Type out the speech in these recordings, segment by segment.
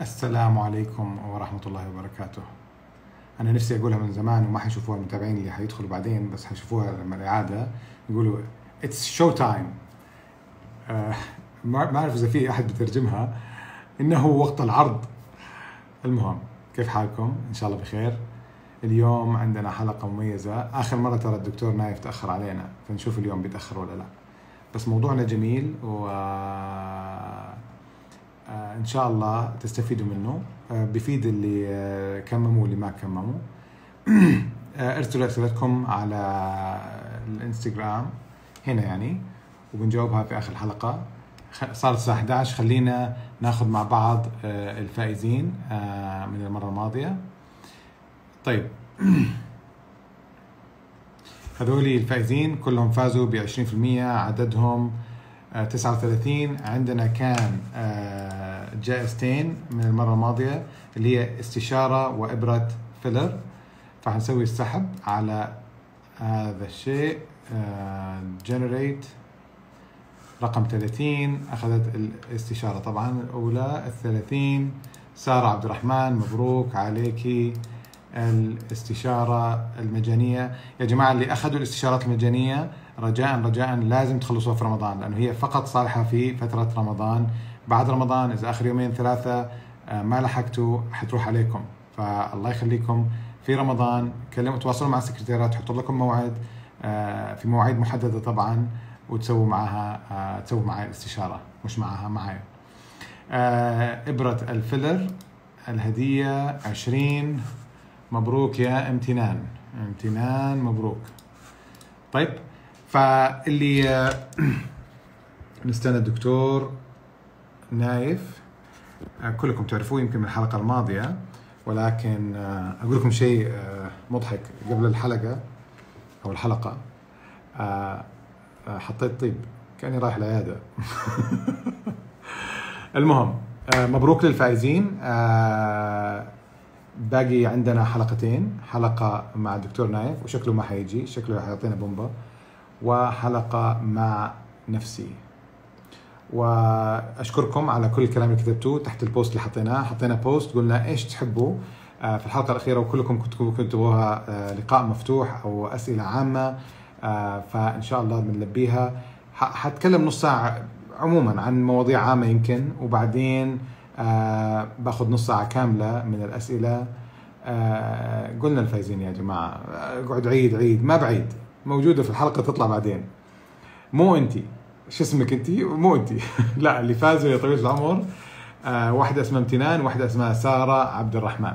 السلام عليكم ورحمة الله وبركاته. أنا نفسي أقولها من زمان وما حيشوفوها المتابعين اللي حيدخلوا بعدين بس حيشوفوها لما الإعادة. يقولوا it's show time ما أعرف إذا في أحد بترجمها. إنه وقت العرض. المهم كيف حالكم؟ إن شاء الله بخير. اليوم عندنا حلقة مميزة. آخر مرة ترى الدكتور نايف تأخر علينا فنشوف اليوم بيتأخر ولا لا. بس موضوعنا جميل و إن شاء الله تستفيدوا منه. آه، بفيد اللي آه، كمموا واللي ما كمموا. ارسلوا اسئلتكم على الإنستغرام. هنا يعني. وبنجاوبها في آخر الحلقة صارت الساعة 11 خلينا ناخذ مع بعض الفائزين من المرة الماضية. طيب. هذولي الفائزين كلهم فازوا ب 20% عددهم 39 عندنا كان آه، جائزتين من المرة الماضية اللي هي استشارة وإبرة فيلر. فحنسوي السحب على هذا الشيء. جنريت آه، رقم 30 أخذت الاستشارة طبعا الأولى الثلاثين. سارة عبد الرحمن مبروك عليكي الاستشارة المجانية. يا جماعة اللي أخذوا الاستشارات المجانية رجاء رجاء لازم تخلصوها في رمضان لأنه هي فقط صالحة في فترة رمضان. بعد رمضان إذا آخر يومين ثلاثة آه، ما لحقتوا حتروح عليكم. فالله يخليكم في رمضان. كلموا تواصلوا مع السكرتيرات تحطوا لكم موعد آه، في مواعيد محددة طبعا وتسووا معها آه، تسووا معي الاستشارة مش معها معي. إبرة الفيلر الهدية 20 مبروك يا امتنان. امتنان مبروك. طيب فاللي آه، نستنى الدكتور نايف. آه، كلكم تعرفوه يمكن من الحلقة الماضية ولكن آه، أقول لكم شيء مضحك. قبل الحلقة أو الحلقة حطيت طيب كأني رايح العيادة. المهم مبروك للفائزين. باقي عندنا حلقتين حلقة مع الدكتور نايف وشكله ما حيجي شكله حيعطينا بومبا وحلقة مع نفسي. وأشكركم على كل الكلام اللي كتبتوه تحت ال post اللي حطيناه. حطينا post قلنا إيش تحبوا؟ آه، في الحلقة الأخيرة وكلكم كتبوها آه، لقاء مفتوح أو أسئلة عامة. آه، فإن شاء الله بنلبيها. حتكلم نص ساعة عموما عن مواضيع عامة يمكن وبعدين باخذ نص ساعة كاملة من الأسئلة. قلنا الفايزين يا جماعة. اقعد عيد عيد ما بعيد. موجودة في الحلقة تطلع بعدين. مو انت شو اسمك انت مو انت لا اللي فازوا يا طويل العمر. آه واحدة اسمها امتنان واحدة اسمها سارة عبد الرحمن.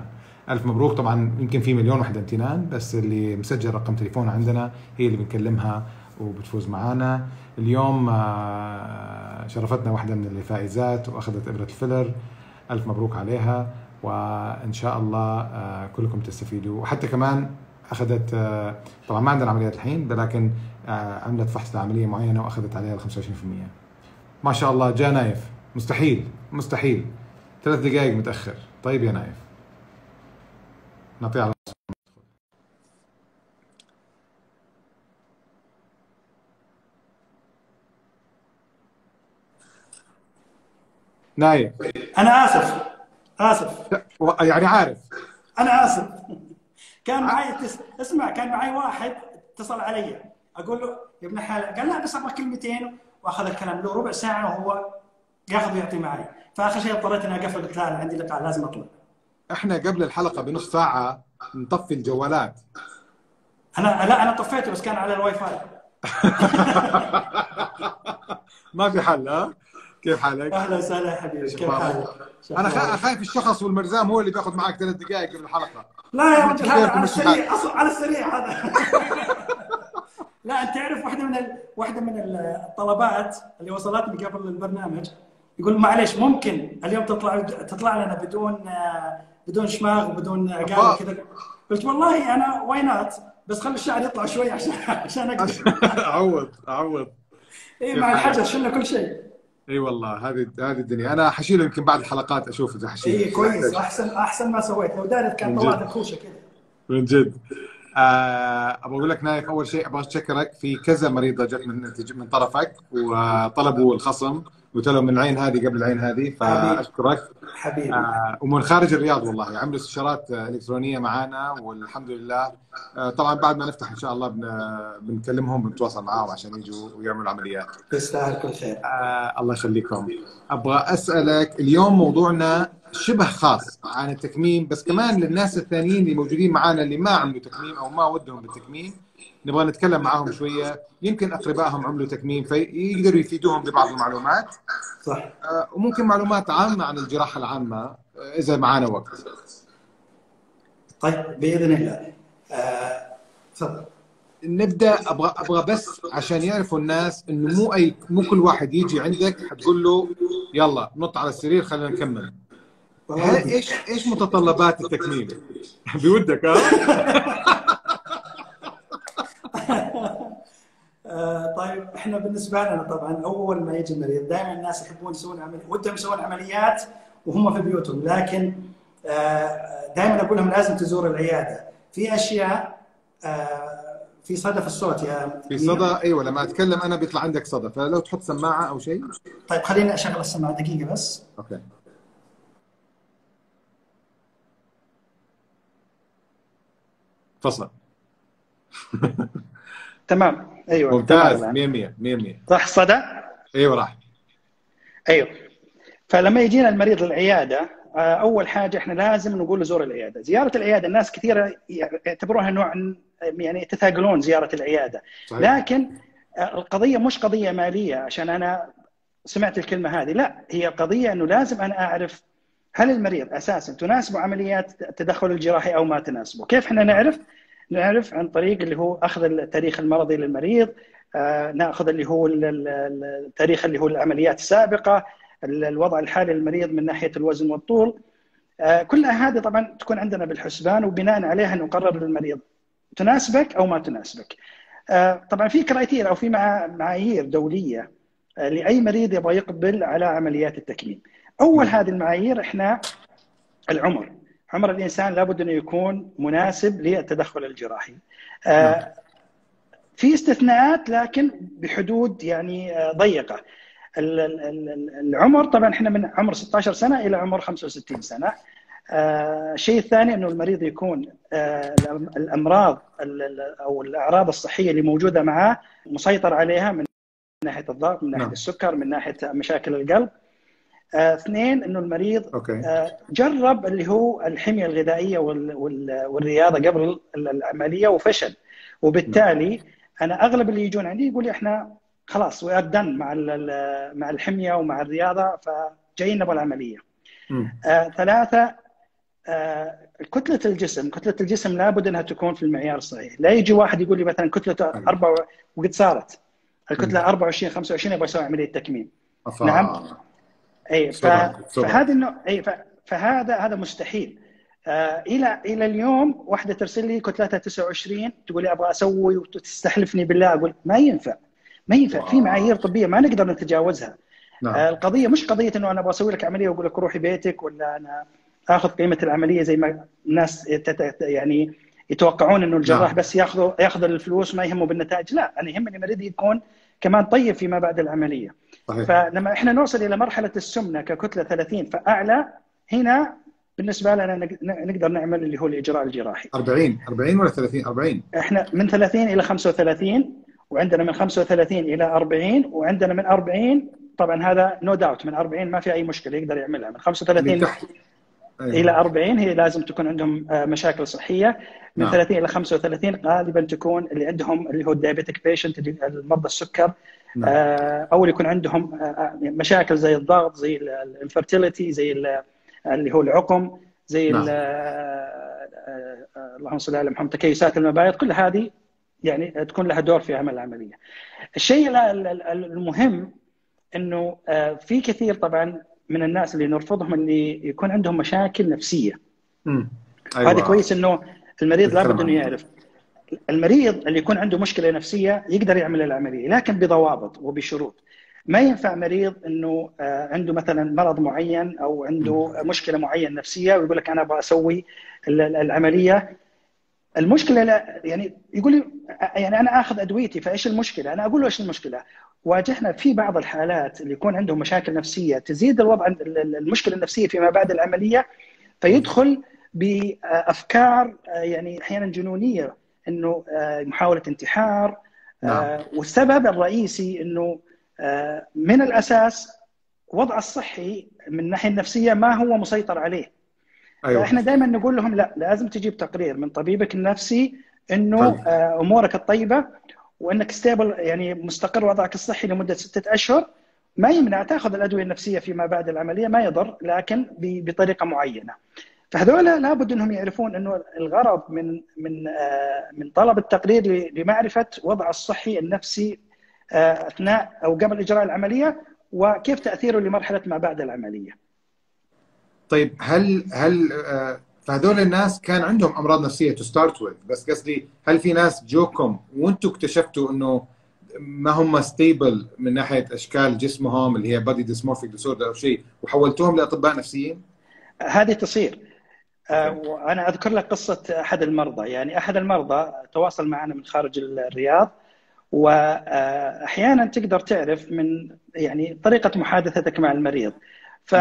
ألف مبروك. طبعا يمكن في مليون واحدة امتنان بس اللي مسجل رقم تليفون عندنا هي اللي بنكلمها وبتفوز معانا. اليوم آه شرفتنا واحدة من الفائزات وأخذت إبرة الفيلر. ألف مبروك عليها. وإن شاء الله آه كلكم تستفيدوا. وحتى كمان أخذت آه، طبعا ما عندنا عمليات الحين ولكن آه، عملت فحص لعمليه معينة وأخذت عليها ال 25% ما شاء الله جاء نايف. مستحيل مستحيل. ثلاث دقائق متأخر. طيب يا نايف. نعطيه على نايف. أنا آسف. آسف. يعني عارف. أنا آسف. كان معي تس... اسمع كان معي واحد اتصل علي. أقول له يا ابن الحلال قال لا بس أبغى كلمتين. وأخذ الكلام له ربع ساعة وهو ياخذ ويعطي معي. فآخر شيء اضطريت إني أقفل قلت لا عندي لقاء لازم اطلع إحنا قبل الحلقة بنص ساعة نطفي الجوالات. أنا لا أنا طفيته بس كان على الواي فاي. ما في حل ها؟ كيف حالك؟ أهلا وسهلا يا حبيبي كيف حالك؟ أنا خايف الشخص والمرزام هو اللي بياخذ معك ثلاث دقائق قبل الحلقة. لا يا رجل هذا على السريع أصلا على السريع هذا. لا أنت تعرف واحدة من ال... واحدة من الطلبات اللي وصلتني قبل البرنامج يقول معلش ممكن اليوم تطلع تطلع لنا بدون بدون شماغ وبدون قال كذا؟ قلت والله أنا why not بس خلي الشعر يطلع شوي عشان عشان أقدر. اعوض اعوض اي مع الحجر شلنا كل شيء. إي والله هذه هذه الدنيا. أنا حشيله يمكن بعد الحلقات أشوف إذا حشيله. إي كويس. أحسن أحسن ما سويت. لو دارت كان طلعت الكوشه كذا. من جد. آه، أبغى أقول لك نايف أول شيء أبغى أشكرك في كذا مريضة جت من من طرفك وطلبوا الخصم. قلت لهم من العين هذه قبل العين هذه فأشكرك. حبيبي. آه ومن خارج الرياض والله عملوا استشارات آه، إلكترونية معانا والحمد لله. آه طبعا بعد ما نفتح إن شاء الله بن... بنكلمهم بنتواصل معاهم عشان يجوا ويعملوا العمليات. تستاهل كل خير. آه الله يخليكم. أبغى أسألك اليوم موضوعنا شبه خاص عن التكميم بس كمان للناس الثانيين اللي موجودين معانا اللي ما عملوا تكميم أو ما ودهم بالتكميم. نبغى نتكلم معاهم شوية. يمكن أقربائهم عملوا تكميم فيقدروا يفيدوهم ببعض المعلومات. صح. آه، وممكن معلومات عامة عن الجراحة العامة آه، إذا معانا وقت. طيب بإذن الله. آه، تفضل. نبدأ أبغى أبغى بس عشان يعرفوا الناس إنه مو أي مو كل واحد يجي عندك حتقول له يلا نط على السرير خلينا نكمل. إيش إيش متطلبات التكميم؟ بودك ها؟ آه، طيب إحنا بالنسبة لنا طبعا أول ما يجي المريض دائما الناس يحبون يسوون عمل ودهم يسوون عمليات وهم في بيوتهم لكن دائما أقول لهم لازم تزور العيادة. في أشياء آه، في صدى في الصوت يا في صدى أيوه لما أتكلم أنا بيطلع عندك صدى فلو تحط سماعة أو شيء. طيب خليني أشغل السماعة دقيقة بس. أوكي. تفضل. تمام. أيوه ممتاز تمام. 100 100 100 100 راح صدى؟ أيوه راح. أيوه. فلما يجينا المريض للعياده آه، أول حاجة إحنا لازم نقول له زور العيادة، زيارة العيادة الناس كثيرة يعتبروها نوع يعني يتثاقلون زيارة العيادة، صحيح. لكن آه، القضية مش قضية مالية عشان أنا سمعت الكلمة هذه، لا هي قضية إنه لازم أنا أعرف هل المريض أساسا تناسبه عمليات التدخل الجراحي أو ما تناسبه، كيف إحنا نعرف؟ نعرف عن طريق اللي هو أخذ التاريخ المرضي للمريض، آه، نأخذ اللي هو ال- ال- التاريخ اللي هو العمليات السابقة، ال- الوضع الحالي للمريض من ناحية الوزن والطول آه، كل هذه طبعا تكون عندنا بالحسبان وبناء عليها نقرر للمريض تناسبك أو ما تناسبك. آه، طبعا في كرايتير أو في مع- معايير دولية لأي مريض يبغى يقبل على عمليات التكميم. أول هذه المعايير إحنا العمر، عمر الإنسان لابد انه يكون مناسب للتدخل الجراحي. آه، في استثناءات لكن بحدود يعني آه، ضيقة. ال- ال- ال- العمر طبعا إحنا من عمر 16 سنة إلى عمر 65 سنة. آه، الشيء الثاني أنه المريض يكون آه، الأمراض ال- ال- أو الأعراض الصحية اللي موجودة معاه مسيطر عليها من ناحية الضغط، من ناحية نعم. السكر، من ناحية مشاكل القلب. آه، اثنين إنه المريض okay آه، جرب اللي هو الحمية الغذائية وال- وال- والرياضة قبل ال- العملية وفشل وبالتالي أنا أغلب اللي يجون عندي يقول لي إحنا خلاص we're done مع مع الحمية ومع الرياضة فجايين نبغى العملية. آه، ثلاثة آه، كتلة الجسم، كتلة الجسم لابد إنها تكون في المعيار الصحيح، لا يجي واحد يقول لي مثلا كتلته أربعة وقد صارت الكتلة 24 25 يبغى يسوي عملية تكميم. أفا. نعم. اي ف... فهذا النوع اي ف... فهذا هذا مستحيل. آه إلى إلى اليوم واحدة ترسل لي كتلتها 29 تقول لي أبغى أسوي وتستحلفني بالله أقول ما ينفع. ما ينفع. في معايير طبية ما نقدر نتجاوزها. نعم. آه القضية مش قضية إنه أنا أبغى أسوي لك عملية وأقول لك روحي بيتك ولا أنا آخذ قيمة العملية زي ما الناس يتت... يعني يتوقعون إنه الجراح نعم. بس ياخذ ياخذ الفلوس ما يهمه بالنتائج. لا أنا يهمني المريض يكون كمان طيب فيما بعد العملية. صحيح. فلما إحنا نوصل إلى مرحلة السمنة ككتلة 30 فأعلى هنا بالنسبة لنا نق- نقدر نعمل اللي هو الإجراء الجراحي. 40 40 ولا 30 40 إحنا من 30 إلى 35 وعندنا من 35 إلى 40 وعندنا من 40 طبعا هذا نو داوت من 40 ما في أي مشكلة يقدر يعملها. من اللي 35 تحت. أيوة. إلى 40 هي لازم تكون عندهم آه، مشاكل صحية. من نعم. 30 إلى 35 غالبا تكون اللي عندهم اللي هو ال diabetic patient المرضى السكر نعم. آه، أو يكون عندهم آه، آه، مشاكل زي الضغط زي ال infertility زي ال- اللي هو العقم زي نعم. ال- اللهم صل على محمد تكيسات المبايض كل هذه يعني تكون لها دور في عمل العملية. الشيء ال- ال- المهم إنه في كثير طبعا من الناس اللي نرفضهم اللي يكون عندهم مشاكل نفسية مم. أيوة. هذا كويس إنه المريض لابد إنه. يعرف المريض اللي يكون عنده مشكلة نفسية يقدر يعمل العملية لكن بضوابط وبشروط ما ينفع مريض إنه آه، عنده مثلا مرض معين أو عنده مشكلة معينة نفسية ويقول لك أنا أبغى أسوي ال- ال- العملية المشكلة لا يعني يقول لي يعني أنا آخذ أدويتي فإيش المشكلة؟ أنا أقول له إيش المشكلة؟ واجهنا في بعض الحالات اللي يكون عندهم مشاكل نفسية تزيد الوضع المشكلة النفسية فيما بعد العملية فيدخل بأفكار يعني أحيانا جنونية إنه محاولة انتحار نعم. والسبب الرئيسي إنه من الأساس وضع الصحي من الناحية النفسية ما هو مسيطر عليه أيوة. إحنا دائما نقول لهم لا لازم تجيب تقرير من طبيبك النفسي إنه طيب. أمورك الطيبة وإنك ستيبل يعني مستقر وضعك الصحي لمدة ستة أشهر ما يمنع تأخذ الأدوية النفسية فيما بعد العملية ما يضر لكن بطريقة معينة. فهذول لابد أنهم يعرفون أنه الغرض من من من طلب التقرير لمعرفة وضع الصحي النفسي أثناء أو قبل إجراء العملية وكيف تأثيره لمرحلة ما بعد العملية. طيب هل هل فهذول الناس كان عندهم أمراض نفسية to start with بس قصدي هل في ناس جوكم وأنتم اكتشفتوا أنه ما هم stable من ناحية أشكال جسمهم اللي هي body dysmorphic disorder أو شيء وحولتوهم لأطباء نفسيين؟ هذه تصير وأنا أذكر لك قصة أحد المرضى. يعني أحد المرضى تواصل معنا من خارج الرياض وأحيانا تقدر تعرف من يعني طريقة محادثتك مع المريض. ف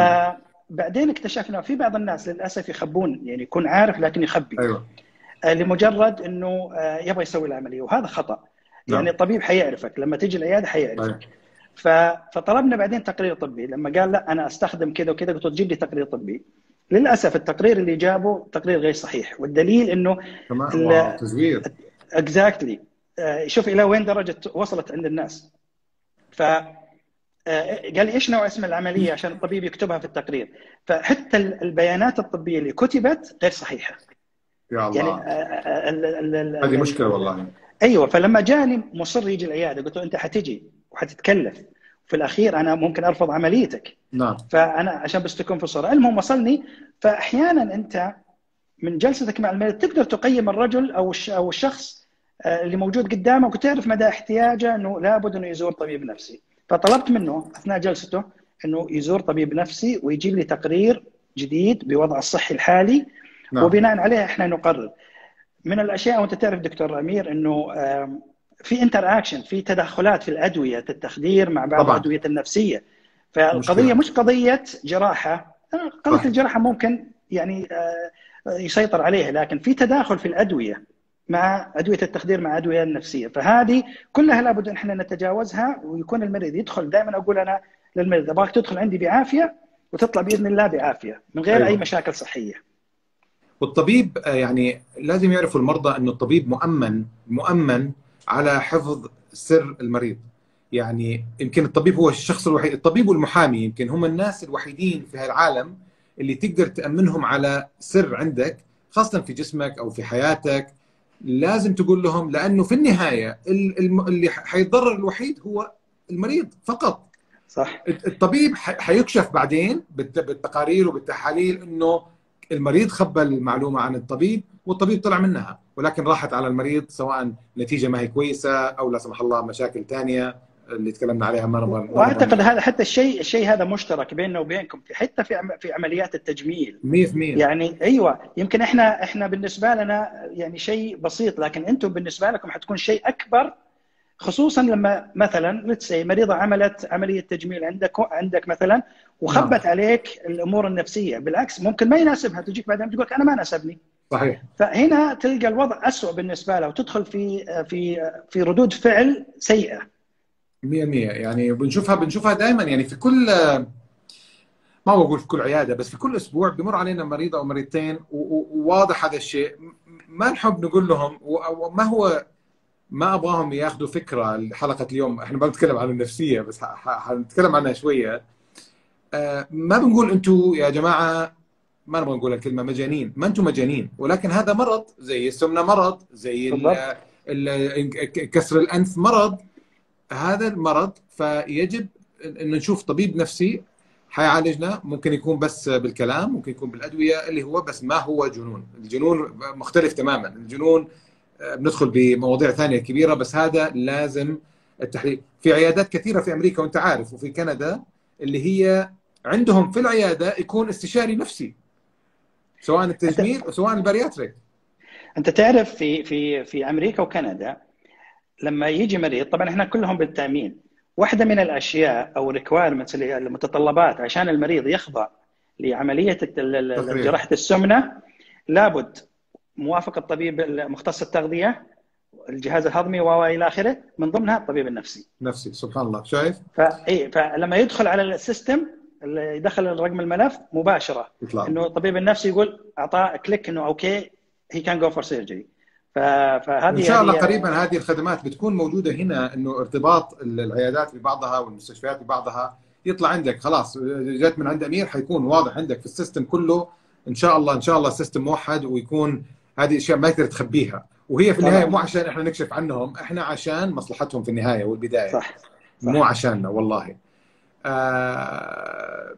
بعدين اكتشفنا في بعض الناس للأسف يخبون يعني يكون عارف لكن يخبي. أيوه. لمجرد إنه يبغى يسوي العملية وهذا خطأ. يعني نعم. الطبيب حيعرفك لما تجي العيادة حيعرفك. أيوه. فطلبنا بعدين تقرير طبي. لما قال لا أنا أستخدم كذا وكذا قلت تجيب لي تقرير طبي. للأسف التقرير اللي جابه تقرير غير صحيح والدليل إنه تمام تزوير. اكزاكتلي شوف إلى وين درجة وصلت عند الناس. ف قال لي إيش نوع اسم العملية عشان الطبيب يكتبها في التقرير؟ فحتى البيانات الطبية اللي كتبت غير صحيحة. يا الله. يعني هذه مشكلة والله. أيوه فلما جاني مصر يجي العيادة قلت له أنت حتجي وحتتكلف. في الأخير أنا ممكن أرفض عمليتك. نعم. فأنا عشان بس تكون في الصورة. المهم وصلني فأحيانا أنت من جلستك مع المريض تقدر تقيم الرجل أو أو الشخص اللي موجود قدامك وتعرف مدى احتياجه إنه لابد إنه يزور طبيب نفسي. فطلبت منه أثناء جلسته إنه يزور طبيب نفسي ويجيب لي تقرير جديد بوضع الصحي الحالي. نعم. وبناء عليه إحنا نقرر. من الأشياء وأنت تعرف دكتور أمير إنه في انتر اكشن في تدخلات في الأدوية التخدير مع بعض الأدوية النفسية. فالقضيه مش قضية جراحة. قضية الجراحة ممكن يعني يسيطر عليها لكن في تداخل في الأدوية مع أدوية التخدير مع أدوية النفسية. فهذه كلها لابد أن إحنا نتجاوزها ويكون المريض يدخل. دائما أقول أنا للمريض أبغاك تدخل عندي بعافية وتطلع بإذن الله بعافية من غير أيوة. اي مشاكل صحية. والطبيب يعني لازم يعرفوا المرضى إنه الطبيب مؤمن مؤمن على حفظ سر المريض. يعني يمكن الطبيب هو الشخص الوحيد، الطبيب والمحامي يمكن هم الناس الوحيدين في العالم اللي تقدر تأمنهم على سر عندك خاصة في جسمك أو في حياتك. لازم تقول لهم لأنه في النهاية اللي حيتضرر الوحيد هو المريض فقط. صح. الطبيب حيكشف بعدين بالتقارير وبالتحاليل إنه المريض خبى المعلومة عن الطبيب والطبيب طلع منها ولكن راحت على المريض سواء نتيجة ما هي كويسة أو لا سمح الله مشاكل ثانية اللي تكلمنا عليها مرة وأعتقد هذا حتى الشيء الشيء هذا مشترك بيننا وبينكم حتى في في عمليات التجميل. 100% يعني أيوه يمكن إحنا إحنا بالنسبة لنا يعني شيء بسيط لكن أنتم بالنسبة لكم حتكون شيء أكبر خصوصا لما مثلا لتسي مريضة عملت عملية تجميل عندك عندك مثلا وخبت نعم. عليك الأمور النفسية. بالعكس ممكن ما يناسبها تجيك بعدين تقول أنا ما ناسبني. صحيح. فهنا تلقى الوضع اسوء بالنسبة لها وتدخل في في في ردود فعل سيئة. 100% يعني بنشوفها بنشوفها دائما يعني في كل ما بقول في كل عيادة بس في كل أسبوع بمر علينا مريض أو مريضتين وواضح هذا الشيء. ما نحب نقول لهم وما هو ما أبغاهم ياخذوا فكرة حلقه اليوم. إحنا ما بنتكلم عن النفسية بس حنتكلم عنها شوية. ما بنقول أنتم يا جماعة ما نبغى نقول الكلمة مجانين. ما أنتم مجانين. ولكن هذا مرض. زي السمنة مرض. زي كسر الأنف مرض. هذا المرض. فيجب إن نشوف طبيب نفسي حيعالجنا. ممكن يكون بس بالكلام ممكن يكون بالأدوية اللي هو بس ما هو جنون. الجنون مختلف تماما. الجنون بندخل بمواضيع ثانية كبيرة بس هذا لازم التحليل. في عيادات كثيرة في أمريكا وأنت عارف وفي كندا اللي هي عندهم في العيادة يكون استشاري نفسي. سواء التجميل وسواء البارياتريك. أنت تعرف في في في أمريكا وكندا لما يجي مريض طبعا إحنا كلهم بالتأمين. واحدة من الأشياء أو requirements المتطلبات عشان المريض يخضع لعملية جراحة السمنة لابد موافقة الطبيب مختص التغذية الجهاز الهضمي وإلى آخره من ضمنها الطبيب النفسي. نفسي سبحان الله. شايف؟ فاي فلما يدخل على ال system يدخل رقم الملف مباشرة. يطلع إنه الطبيب النفسي يقول أعطاه click إنه okay he can go for surgery فهذه إن شاء الله قريبا هذه الخدمات بتكون موجودة هنا إنه ارتباط العيادات ببعضها والمستشفيات ببعضها يطلع عندك. خلاص جت من عند أمير حيكون واضح عندك في ال system كله. إن شاء الله إن شاء الله ال system موحد ويكون هذه أشياء ما تقدر تخبيها. وهي في النهاية. مو عشان إحنا نكشف عنهم إحنا عشان مصلحتهم في النهاية والبداية. صح. مو عشاننا والله. آه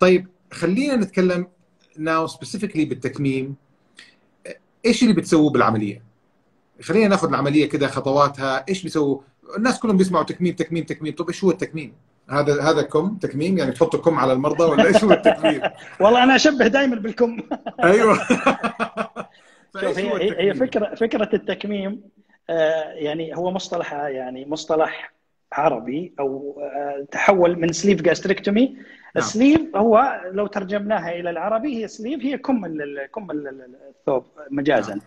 طيب خلينا نتكلم ناو سبيسيفيكلي بالتكميم. إيش اللي بتسووه بالعملية؟ خلينا ناخذ العملية كده خطواتها. إيش بيسووا؟ الناس كلهم بيسمعوا تكميم تكميم تكميم. طب إيش هو التكميم؟ هذا هذا كم؟ تكميم؟ يعني تحطوا كم على المرضى ولا إيش هو التكميم؟ والله أنا أشبه دائما بالكم. أيوه. شوف هي هي؟ فكرة فكرة التكميم آه، يعني هو مصطلح يعني مصطلح عربي أو آه، تحول من sleeve gastrectomy ال sleeve هو لو ترجمناها إلى العربي هي sleeve هي كم كم ال- الثوب مجازا. نعم.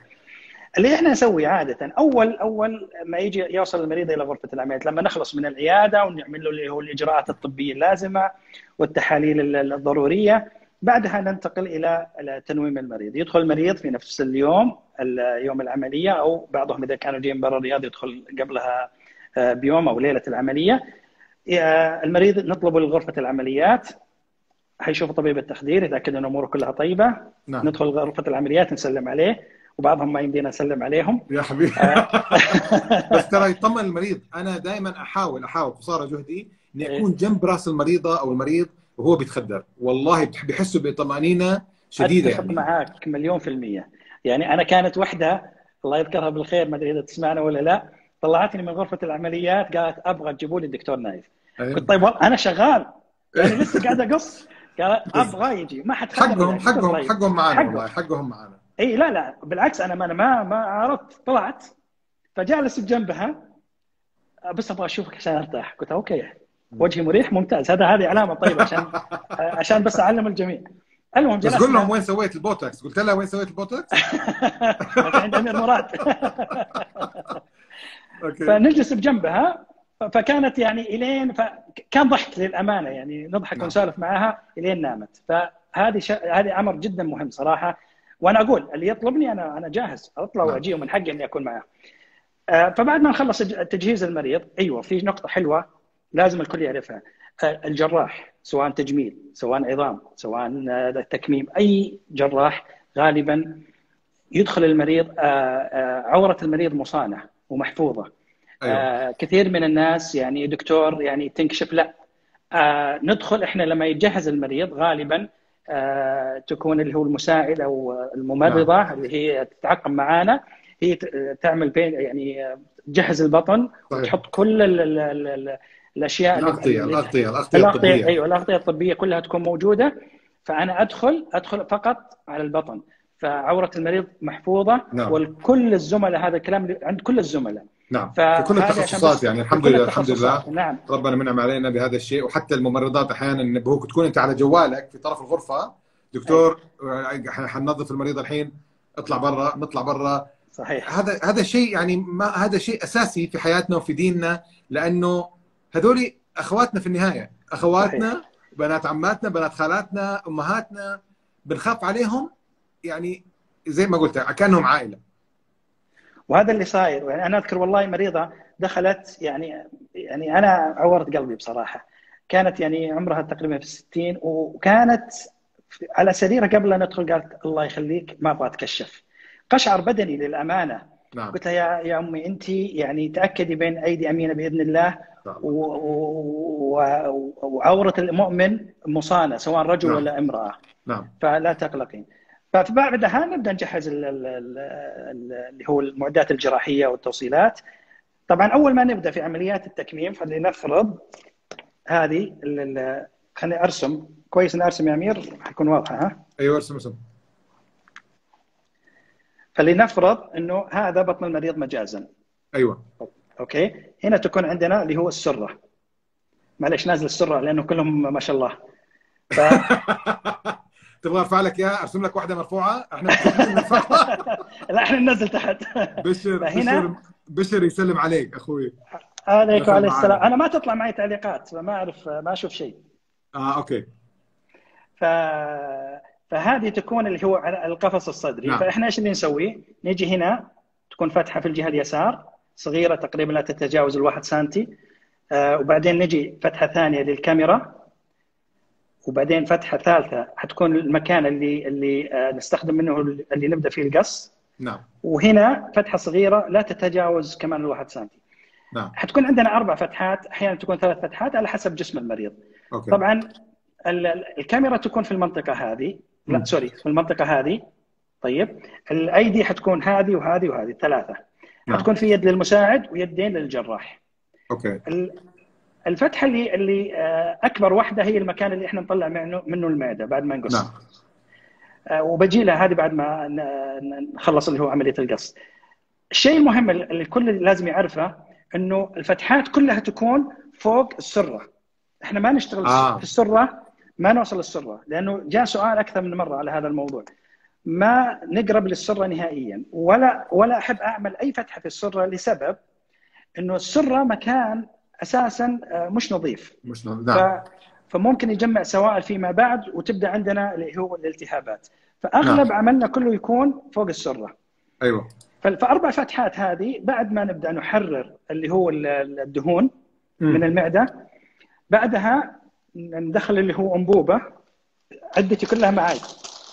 اللي إحنا نسويه عادة أول أول ما يجي يوصل المريض إلى غرفة العمليات لما نخلص من العيادة ونعمل له اللي هو الإجراءات الطبية اللازمة والتحاليل ال- الضرورية بعدها ننتقل إلى تنويم المريض. يدخل المريض في نفس اليوم ال- يوم العملية أو بعضهم إذا كانوا جايين برا الرياض يدخل قبلها بيوم أو ليلة العملية. يا- المريض نطلبه لغرفه العمليات. حيشوف طبيب التخدير يتأكد إن أموره كلها طيبة. نعم. ندخل غرفة العمليات نسلم عليه وبعضهم ما يمدينا نسلم عليهم. يا حبيبي. بس ترى يطمن المريض. أنا دائما أحاول أحاول قصارى جهدي إني أكون جنب رأس المريضة أو المريض وهو بيتخدر. والله بيحسوا بطمانينه شديدة أتفق يعني. معاك مليون في المية. يعني أنا كانت وحدة الله يذكرها بالخير ما أدري إذا تسمعنا ولا لا طلعتني من غرفة العمليات قالت أبغى تجيبوا لي الدكتور نايف. أيوة. قلت طيب أنا شغال. يعني لسه قاعد أقص. قالت أبغى يجي. ما حد حقهم. حقهم طيب. حقهم معنا حقهم. والله حقهم معنا إي لا لا. بالعكس أنا ما أنا ما ما عرفت طلعت. فجالس بجنبها. بس أبغى أشوفك عشان أرتاح. قلت okay. وجهي مريح ممتاز. هذا هذه علامة طيبة عشان عشان بس أعلم الجميع. المهم بس قول لهم وين سويت البوتوكس. قلت لها وين سويت البوتوكس؟ عند أمير مراد. فنجلس بجنبها فكانت يعني إلين فكان ضحك للأمانة يعني نضحك نعم. ونسولف معاها إلين نامت فهذه ش... هذه أمر جدا مهم صراحة وأنا أقول اللي يطلبني أنا أنا جاهز أطلع نعم. واجي ومن حقي إني أكون معاه. فبعد ما نخلص تجهيز المريض أيوه في نقطة حلوة لازم الكل يعرفها آه، الجراح سواء تجميل سواء عظام سواء آه، تكميم أي جراح غالبا يدخل المريض آه، عورة المريض مصانه ومحفوظة. أيوه. آه كثير من الناس يعني دكتور يعني تنكشف لا. آه ندخل إحنا لما يتجهز المريض غالبا آه تكون اللي هو المساعد أو الممرضة نعم. اللي هي تتعقم معانا. هي تعمل بين يعني تجهز البطن صحيح. وتحط كل ال ال ال ال الأشياء الأغطية الأغطية الأغطية الطبية. أيوه الأغطية الطبية كلها تكون موجودة. فأنا أدخل أدخل فقط على البطن. فعورة المريض محفوظة نعم. والكل الزملاء هذا الكلام عند كل الزملاء. نعم. في كل التخصصات يعني الحمد لله الحمد لله. نعم. ربنا منعم علينا بهذا الشيء. وحتى الممرضات أحيانا ينبهوك تكون أنت على جوالك في طرف الغرفة. دكتور آه، حننظف المريض الحين. اطلع برا نطلع برا. صحيح. هذا هذا شيء يعني ما هذا شيء أساسي في حياتنا وفي ديننا لأنه هذول أخواتنا في النهاية. أخواتنا صحيح. بنات عماتنا بنات خالاتنا أمهاتنا بنخاف عليهم يعني زي ما قلت كأنهم عائلة. وهذا اللي صاير. يعني أنا أذكر والله مريضة دخلت يعني يعني أنا عورت قلبي بصراحة. كانت يعني عمرها تقريبا في الستين وكانت على سريرها قبل لا ندخل قالت الله يخليك ما أبغى أتكشف. قشعر بدني للأمانة. نعم. قلت لها يا يا أمي أنت يعني تأكدي بين أيدي أمينة بإذن الله نعم. و- و- و- وعورة المؤمن مصانة سواء رجل نعم. ولا امرأة. نعم. فلا تقلقين. فبعدها نبدأ نجهز ال- ال- ال- ال- اللي هو المعدات الجراحية والتوصيلات. طبعا أول ما نبدأ في عمليات التكميم فلنفرض هذه خليني ارسم كويس اني أرسم يا أمير حيكون واضحه ها؟ أيوه أرسم أرسم. فلنفرض إنه هذا بطن المريض مجازا. أيوه. أوكي؟ هنا تكون عندنا اللي هو السرة. معلش نازل السرة لأنه كلهم ما شاء الله. ف... تبغى أرفع لك إياها؟ أرسم لك واحدة مرفوعة؟ إحنا لا إحنا ننزل تحت. بشر بشر يسلم عليك أخوي. عليك وعليه. السلام أنا ما تطلع معي تعليقات فما أعرف ما أشوف شيء. آه أوكي. ف... فهذه تكون اللي هو على القفص الصدري. نعم. فإحنا إيش اللي نسوي؟ نيجي هنا تكون فتحه في الجهة اليسار صغيرة تقريبا لا تتجاوز الواحد سنتي. آه وبعدين نجي فتحة ثانية للكاميرا. وبعدين فتحة ثالثة حتكون المكان اللي اللي آه نستخدم منه اللي نبدأ فيه القص. نعم. وهنا فتحة صغيرة لا تتجاوز كمان الواحد سنتي. نعم. حتكون عندنا أربع فتحات أحيانا تكون ثلاث فتحات على حسب جسم المريض. okay. طبعا ال- ال- الكاميرا تكون في المنطقة هذه. لا. sorry في المنطقة هذه. طيب. الأيدي حتكون هذه وهذه وهذه ثلاثة. نعم. حتكون في يد للمساعد ويدين للجراح. okay. الفتحة اللي اللي آه، أكبر واحدة هي المكان اللي إحنا نطلع منه منه المعدة بعد ما نقص نعم آه، وبجي لها هذه بعد ما نخلص اللي هو عملية القص. الشيء المهم اللي الكل لازم يعرفه إنه الفتحات كلها تكون فوق السرة. إحنا ما نشتغل آه. في السرة ما نوصل للسرة لأنه جاء سؤال أكثر من مرة على هذا الموضوع. ما نقرب للسرة نهائيا ولا ولا أحب أعمل أي فتحة في السرة لسبب إنه السرة مكان أساسا آه، مش نظيف. مش نعم. ف... فممكن يجمع سوائل فيما بعد وتبدأ عندنا اللي هو الالتهابات. فأغلب نعم. عملنا كله يكون فوق السرة. أيوه. فأربع فتحات هذه بعد ما نبدأ نحرر اللي هو ال- ال- الدهون من المعدة بعدها ندخل اللي هو أنبوبة. عدتي كلها معي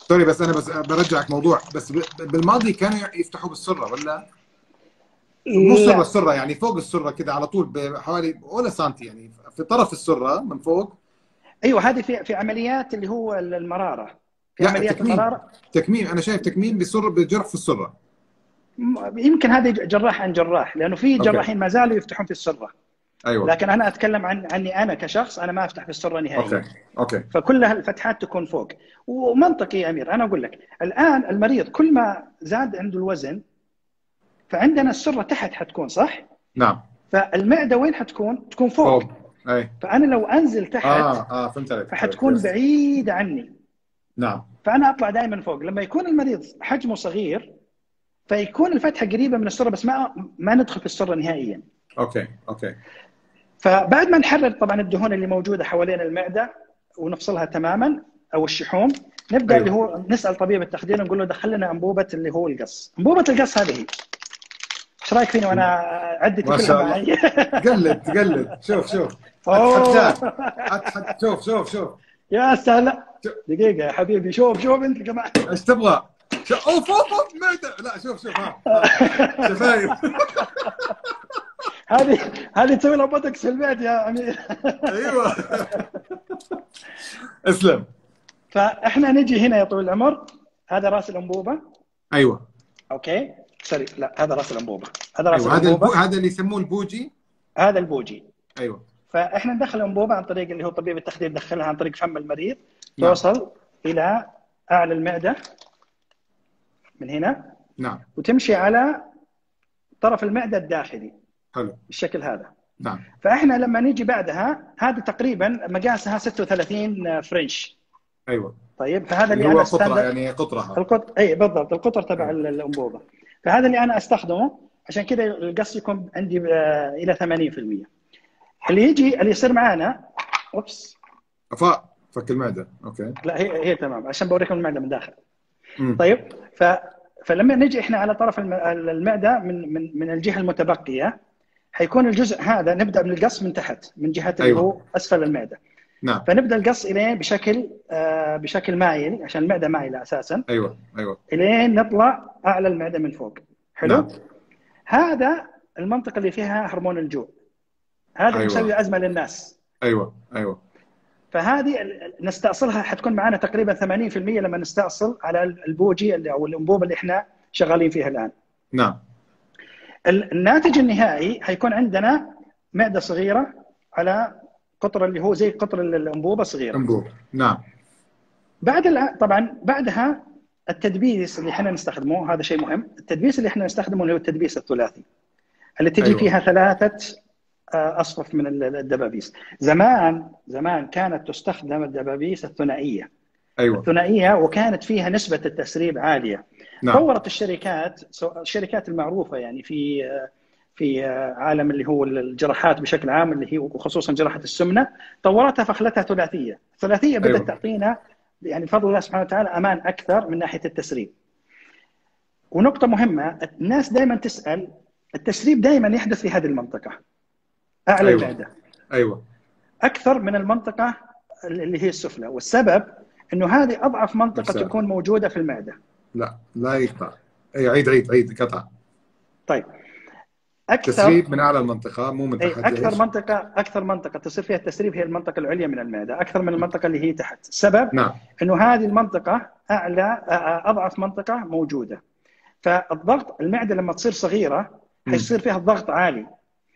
سوري بس أنا بس برجعك موضوع. بس بالماضي كانوا يفتحوا بالسرة ولا؟ مو لا. سره السرة يعني فوق السرة كده على طول بحوالي ولا سنتي يعني في طرف السرة من فوق. أيوه هذه في في عمليات اللي هو المرارة. في لا، عمليات تكميم. المرارة. تكميم أنا شايف تكميم بسر بجرح في السرة. يمكن هذا جراح عن جراح لأنه في. جراحين ما زالوا يفتحون في السرة. أيوه. لكن أنا أتكلم عن عني أنا كشخص أنا ما أفتح في السرة نهائيا. okay okay. فكلها الفتحات تكون فوق. ومنطقي يا أمير أنا أقول لك الآن المريض كل ما زاد عنده الوزن فعندنا السره تحت حتكون صح؟ نعم. فالمعدة وين حتكون؟ تكون فوق. فوق. أي. فأنا لو أنزل تحت آه آه فهمت عليك. فحتكون yes. بعيده عني. نعم. فأنا أطلع دائما فوق. لما يكون المريض حجمه صغير فيكون الفتحة قريبة من السره بس ما ما ندخل في السره نهائيا. okay okay. فبعد ما نحرر طبعا الدهون اللي موجودة حوالين المعدة ونفصلها تماما أو الشحوم نبدأ أيوة. اللي هو نسأل طبيب التخدير نقول له دخل لنا أنبوبة اللي هو القص. أنبوبة القص هذه هي. إيش رايك فيني وأنا عدتي كلها. معي قلد قلد. شوف شوف. اتحداك أتحد... شوف شوف شوف. يا سهلا دقيقة يا حبيبي. شوف شوف أنت كمان. إيش تبغى؟ شوف أوف أوف أوف. معدة لا شوف شوف. ها. شفايف هذه هذه تسوي لها بوتوكس في البيت يا أمير. أيوه. أسلم. فإحنا نجي هنا يا طويل العمر. هذا راس الأنبوبة. أيوه. أوكي. sorry لا هذا راس الأنبوبة. هذا راس هذا الأنبوبة. البو... هذا اللي يسموه البوجي؟ هذا البوجي. أيوه. فإحنا ندخل الأنبوبة عن طريق اللي هو طبيب التخدير يدخلها عن طريق فم المريض نعم. توصل إلى أعلى المعدة من هنا نعم. وتمشي على طرف المعدة الداخلي حلو. بالشكل هذا. نعم. فإحنا لما نيجي بعدها هذه تقريبا مقاسها 36 French. أيوه. طيب فهذا اللي اللي هو قطرة يعني قطرة. القطر أي بالضبط القطر تبع ال- الأنبوبة. فهذا اللي أنا أستخدمه. عشان كذا القص يكون عندي آه، إلى 80% اللي يجي اللي يصير معانا أوبس. افاء فك المعدة. أوكي. لا هي هي تمام. عشان بوريكم المعدة من داخل. مم. طيب ف فلما نجي إحنا على طرف الم- المعدة من من من الجهة المتبقية حيكون الجزء هذا نبدأ من القص من تحت من جهة اللي أيوة. هو أسفل المعدة. نعم. فنبدأ القص إلين بشكل آه بشكل مايل عشان المعدة مايله أساسا. أيوه أيوه. إلين نطلع أعلى المعدة من فوق. حلو؟ نعم. هذا المنطقة اللي فيها هرمون الجوع. هذا أيوة. مسوي أزمة للناس. أيوه أيوه. فهذه نستأصلها حتكون معنا تقريبا 80% لما نستأصل على البوجي اللي أو الأنبوبة اللي إحنا شغالين فيها الآن. نعم. ال- الناتج النهائي حيكون عندنا معدة صغيرة على قطر اللي هو زي قطر ال- الأنبوبة صغيرة. انبوب نعم. بعد طبعا بعدها التدبيس اللي إحنا نستخدمه هذا شيء مهم، التدبيس اللي إحنا نستخدمه اللي هو التدبيس الثلاثي. اللي تجي أيوة. فيها ثلاثة اصفف من الدبابيس. زمان زمان كانت تستخدم الدبابيس الثنائية. أيوه. الثنائية وكانت فيها نسبة التسريب عالية. نعم. طورت الشركات الشركات المعروفة يعني في في عالم اللي هو الجراحات بشكل عام اللي هي وخصوصا جراحه السمنة طورتها فخلتها ثلاثية، الثلاثية بدأت أيوة. تعطينا يعني بفضل الله سبحانه وتعالى أمان أكثر من ناحية التسريب. ونقطة مهمة الناس دائما تسأل التسريب دائما يحدث في هذه المنطقة أعلى أيوة. المعده أيوه أكثر من المنطقة اللي هي السفلى والسبب إنه هذه أضعف منطقة. تكون موجودة في المعدة. لا لا يقطع عيد عيد عيد قطع طيب أكثر تسريب من أعلى المنطقة مو من تحت أكثر؟ منطقة أكثر منطقة تصير فيها التسريب هي المنطقة العليا من المعده أكثر من المنطقة اللي هي تحت السبب نعم إنه هذه المنطقة أعلى أضعف منطقة موجودة فالضغط المعده لما تصير صغيرة. حيصير فيها الضغط عالي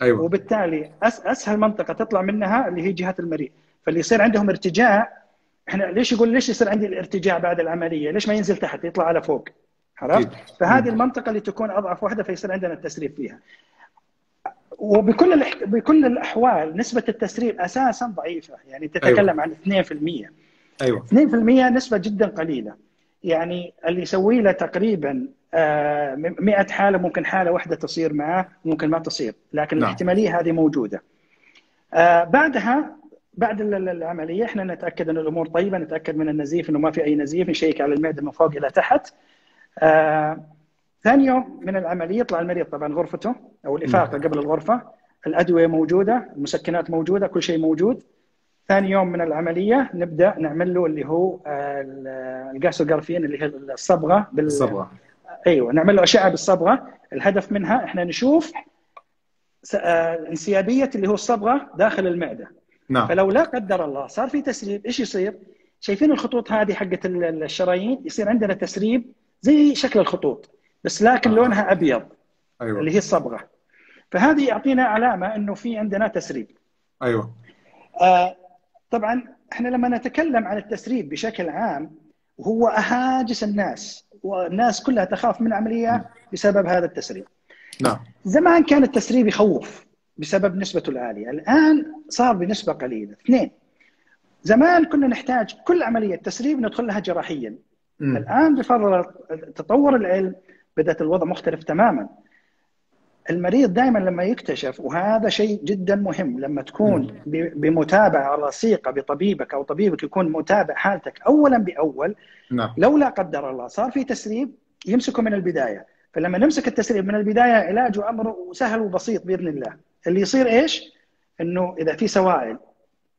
أيوه وبالتالي أس أسهل منطقة تطلع منها اللي هي جهة المريء فاللي يصير عندهم ارتجاع إحنا ليش يقول ليش يصير عندي الارتجاع بعد العملية؟ ليش ما ينزل تحت يطلع على فوق؟ عرفت؟ فهذه المنطقة اللي تكون أضعف واحدة فيصير عندنا التسريب فيها. وبكل الأح... بكل الأحوال نسبة التسريب أساسا ضعيفة. يعني تتكلم عن 2% أيوه. 2% نسبة جدا قليلة. يعني اللي يسوي له تقريبا آه، 100 حالة ممكن حالة واحدة تصير معه ممكن ما تصير. لكن نعم. الاحتمالية هذه موجودة. آه، بعدها بعد ال- ال- العملية إحنا نتأكد أن الأمور طيبة نتأكد من النزيف إنه ما في أي نزيف نشيك على المعدة من فوق إلى تحت. آه، ثاني يوم من العملية يطلع المريض طبعا غرفته أو الإفاقة قبل الغرفة. الأدوية موجودة المسكنات موجودة كل شيء موجود. ثاني يوم من العملية نبدأ نعمل له اللي هو ال- الجاسوجرافين اللي هي الصبغة بال... الصبغة. أيوه نعمل له أشعة بالصبغة. الهدف منها إحنا نشوف آه، انسيابية اللي هو الصبغة داخل المعدة. نعم. فلو لا قدر الله صار في تسريب إيش يصير؟ شايفين الخطوط هذه حقت ال- ال- الشرايين؟ يصير عندنا تسريب زي شكل الخطوط. بس لكن آه. لونها أبيض أيوه اللي هي الصبغة فهذه يعطينا علامة إنه في عندنا تسريب أيوه آه، طبعا إحنا لما نتكلم عن التسريب بشكل عام هو أهاجس الناس والناس كلها تخاف من العملية بسبب هذا التسريب. نعم زمان كان التسريب يخوف بسبب نسبته العالية، الآن صار بنسبة قليلة. اثنين زمان كنا نحتاج كل عملية تسريب ندخل لها جراحيا. مم. الآن بفضل تطور العلم بدأت الوضع مختلف تماما. المريض دائما لما يكتشف وهذا شيء جدا مهم لما تكون بمتابعة رصيقة بطبيبك أو طبيبك يكون متابع حالتك اولا بأول نعم. لو لا قدر الله صار في تسريب يمسكه من البداية. فلما نمسك التسريب من البداية علاجه امره سهل وبسيط بإذن الله. اللي يصير إيش؟ إنه إذا في سوائل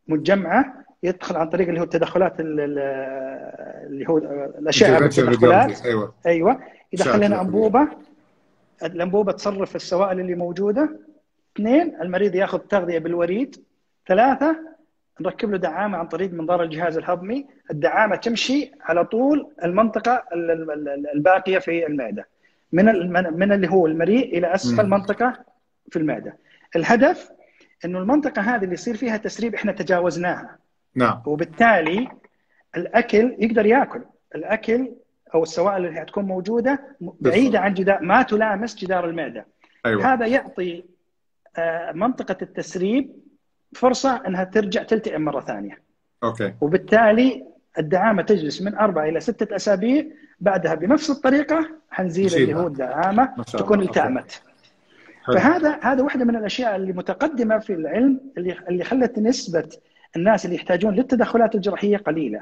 متجمعة يدخل عن طريق اللي هو التدخلات ال- ال- اللي هو الأشعة بالتدخلات أيوه. أيوه. شاكر. لنا انبوبه الأنبوبة تصرف السوائل اللي موجودة. اثنين المريض يأخذ تغذية بالوريد. ثلاثة نركب له دعامة عن طريق منظار الجهاز الهضمي. الدعامة تمشي على طول المنطقة ال- ال- ال- الباقية في المعدة. من من اللي هو المريء إلى أسفل. منطقة في المعدة. الهدف إنه المنطقة هذه اللي يصير فيها تسريب إحنا تجاوزناها. نعم. وبالتالي الأكل يقدر يأكل. الأكل أو السوائل اللي حتكون موجودة بعيدة عن جدار ما تلامس جدار المعدة. أيوه. هذا يعطي آه، منطقة التسريب فرصة إنها ترجع تلتئم مرة ثانية. أوكي. وبالتالي الدعامة تجلس من أربع إلى ستة أسابيع. بعدها بنفس الطريقة حنزيل اللي. هو الدعامة تكون. التأمت. فهذا هذا واحدة من الأشياء اللي متقدمة في العلم اللي اللي خلت نسبة الناس اللي يحتاجون للتدخلات الجراحية قليلة.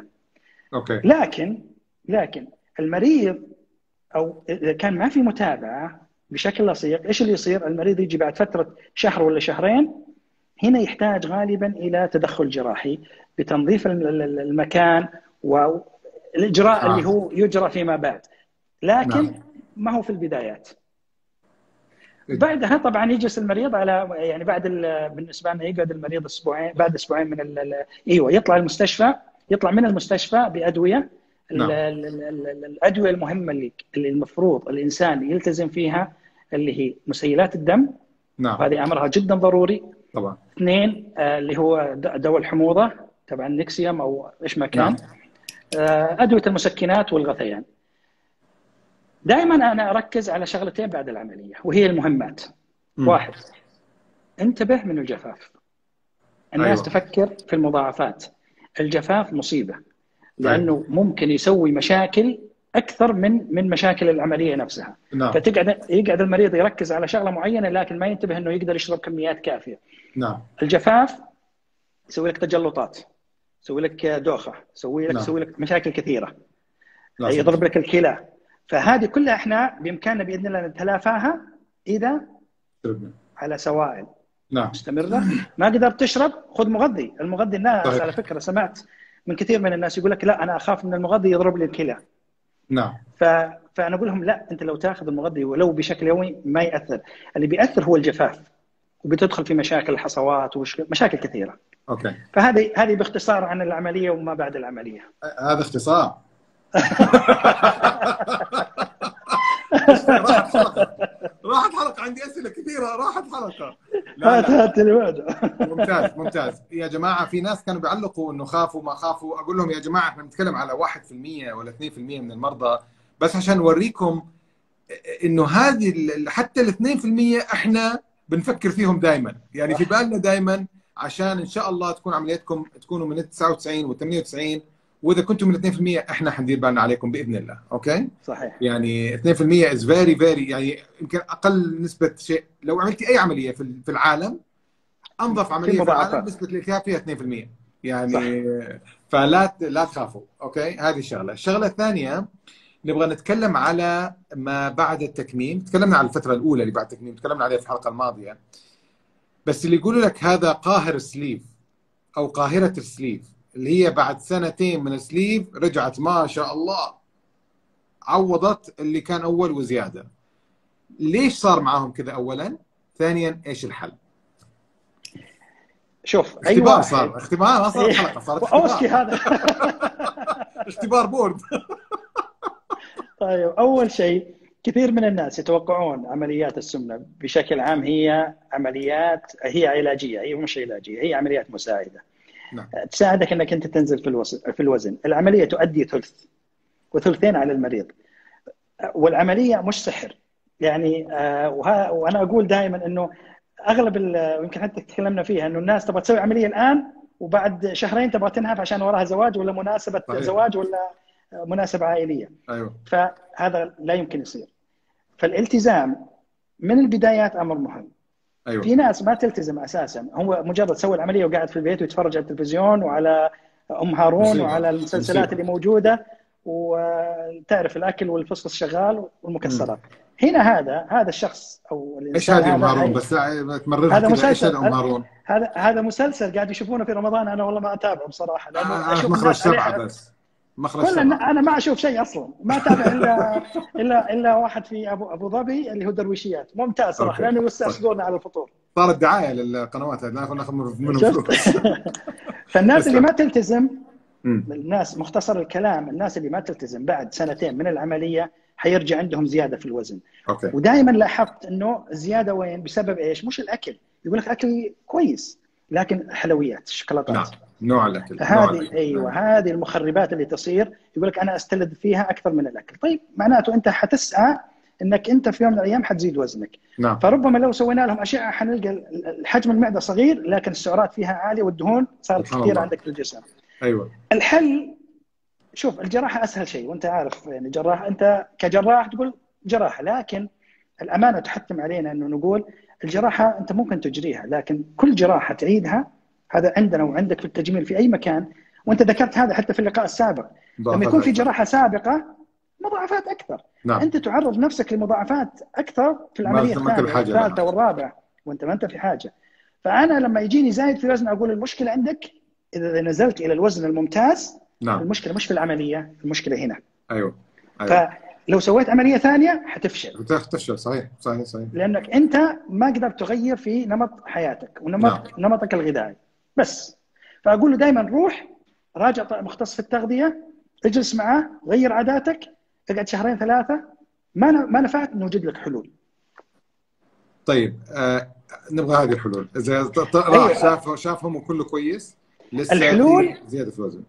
أوكي. لكن لكن المريض أو إذا كان ما في متابعة بشكل لصيق إيش اللي يصير؟ المريض يجي بعد فترة شهر ولا شهرين هنا يحتاج غالبا إلى تدخل جراحي بتنظيف الم- ال- المكان والاجراء آه. اللي هو يجرى فيما بعد لكن نعم. ما هو في البدايات بعدها طبعا يجلس المريض على يعني بعد ال- بالنسبة لنا يقعد المريض أسبوعين بعد أسبوعين من إيوه يطلع المستشفى يطلع من المستشفى بأدوية نعم. ال- ال- ال- الأدوية المهمة اللي اللي المفروض الإنسان يلتزم فيها اللي هي مسيلات الدم. نعم. هذه أمرها جدا ضروري. طبعا. اثنين آه، اللي هو دواء الحموضة تبع النكسيوم أو إيش ما كان. نعم. آه، أدوية المسكنات والغثيان. دائما أنا أركز على شغلتين بعد العملية وهي المهمات. مم. واحد انتبه من الجفاف. الناس أيوة. تفكر في المضاعفات. الجفاف مصيبة. لأنه ممكن يسوي مشاكل أكثر من من مشاكل العملية نفسها. نعم. فتقعد يقعد المريض يركز على شغلة معينة لكن ما ينتبه إنه يقدر يشرب كميات كافية. نعم. الجفاف يسوي لك تجلطات يسوي لك دوخة يسوي لك نعم. يسوي لك مشاكل كثيرة. لا يضرب لك الكلى. فهذه كلها إحنا بإمكاننا بإذن الله نتلافاها إذا شربنا. على سوائل نعم. مستمرة. ما قدرت تشرب خذ مغذي. المغذي الناس صحيح. على فكرة سمعت من كثير من الناس يقول لك لا أنا أخاف من المغذي يضرب لي الكلى. نعم. ف... فأنا أقول لهم لا أنت لو تأخذ المغذي ولو بشكل يومي ما يأثر. اللي بيأثر هو الجفاف وبتدخل في مشاكل الحصوات ومشاكل كثيرة. أوكي. فهذه هذه باختصار عن العملية وما بعد العملية. هذا اختصار. راحت حلقة. راحت حلقة. عندي أسئلة كثيرة. راحت حلقة. هات هات اللي بعده. ممتاز ممتاز. يا جماعة في ناس كانوا بيعلقوا إنه خافوا ما خافوا. أقول لهم يا جماعة إحنا بنتكلم على 1% ولا 2% من المرضى. بس عشان نوريكم إنه هذه حتى ال 2% إحنا بنفكر فيهم دائما يعني في بالنا دائما عشان إن شاء الله تكون عمليتكم تكونوا من ال 99 وال 98 وإذا كنتم من 2% إحنا حندير بالنا عليكم بإذن الله أوكي؟ صحيح. يعني 2% is very very يعني يمكن أقل نسبة شيء. لو عملتي أي عملية في في العالم أنظف عملية في مضاعفات. العالم نسبة الالتهاب فيها 2% يعني صح. فلا لا تخافوا أوكي؟ هذه الشغلة. الشغلة الثانية نبغى نتكلم على ما بعد التكميم. تكلمنا على الفترة الأولى اللي بعد التكميم تكلمنا عليها في الحلقة الماضية. بس اللي يقولوا لك هذا قاهر ال sleeve أو قاهرة ال sleeve اللي هي بعد سنتين من ال sleeve رجعت ما شاء الله. عوضت اللي كان أول وزيادة. ليش صار معاهم كذا اولا؟ ثانيا إيش الحل؟ شوف أي اختبار واحد. صار اختبار ما صارت حلقة صارت اختبار. هذا. اختبار بورد. طيب أول شيء كثير من الناس يتوقعون عمليات السمنة بشكل عام هي عمليات هي علاجية هي مش علاجية هي عمليات مساعدة. نعم. تساعدك إنك أنت تنزل في الوزن في الوزن. العملية تؤدي ثلث وثلثين على المريض. والعملية مش سحر. يعني آه، وها وأنا أقول دائما إنه أغلب ويمكن حتى تكلمنا فيها إنه الناس تبغى تسوي عملية الآن وبعد شهرين تبغى تنهف عشان وراها زواج ولا مناسبة صحيح. زواج ولا مناسبة عائلية. أيوه. فهذا لا يمكن يصير. فالالتزام من البدايات أمر مهم. في أيوه ناس ما تلتزم أساسا. هو مجرد سوى العملية وقاعد في البيت ويتفرج على التلفزيون وعلى أم هارون. وعلى المسلسلات مصيبة. اللي موجودة. وتعرف الأكل والفصفص شغال والمكسرات. هنا هذا هذا الشخص أو إيش هذه أم هارون؟ بس تمررها هذا مسلسل. هذا أم هارون؟ هذا هذا مسلسل قاعد يشوفونه في رمضان. أنا والله ما أتابعه بصراحة لأنه أنا أشوف مخرج سبعة بس. مخرج سبعه أنا ما أشوف شيء أصلا. ما أتابع الا الا إلا واحد في ابو أبو ظبي اللي هو درويشيات. ممتاز صراحة أوكي. لأنه يوسع صدورنا على الفطور. صارت دعاية للقنوات هذه ناخذ منهم؟ فلوس. فالناس اللي. ما تلتزم. الناس مختصر الكلام الناس اللي ما تلتزم بعد سنتين من العملية حيرجع عندهم زيادة في الوزن. أوكي. ودائما لاحظت إنه الزيادة وين؟ بسبب إيش؟ مش الأكل. يقول لك اكل كويس لكن حلويات شوكولاتات. نعم. نوع الأكل نوع هذه الأكل. أيوه هذه المخربات اللي تصير يقول لك أنا أستلذ فيها أكثر من الأكل. طيب معناته أنت حتسعى إنك أنت في يوم من الأيام حتزيد وزنك. نعم. فربما لو سوينا لهم اشعه حنلقى الحجم المعدة صغير لكن السعرات فيها عالية والدهون صارت كثيرة الله. عندك في الجسم. أيوه. الحل شوف الجراحة أسهل شيء وأنت عارف يعني جراح أنت كجراح تقول جراحة لكن الأمانة تحتم علينا إنه نقول الجراحة أنت ممكن تجريها لكن كل جراحة تعيدها هذا عندنا وعندك في التجميل في أي مكان وأنت ذكرت هذا حتى في اللقاء السابق. لما يكون في جراحة سابقة مضاعفات أكثر. نعم. أنت تعرض نفسك لمضاعفات أكثر في العملية الثانية والثالثه لها. والرابعة وأنت ما أنت في حاجة. فأنا لما يجيني زايد في وزن أقول المشكلة عندك؟ إذا نزلت إلى الوزن الممتاز نعم. المشكلة مش في العملية المشكلة هنا. أيوه. أيوه. فلو سويت عملية ثانية حتفشل. تفشل صحيح صحيح صحيح. لأنك أنت ما قدرت تغير في نمط حياتك ونمط نعم. نمطك الغذائي. بس. فأقول له دائما روح راجع مختص في التغذية اجلس معاه غير عاداتك اقعد شهرين ثلاثة. ما ما نفعت نوجد لك حلول. طيب آه نبغى هذه الحلول. إذا راح أيوة. شاف شافهم وكله كويس لسه الحلول- زيادة في الوزن.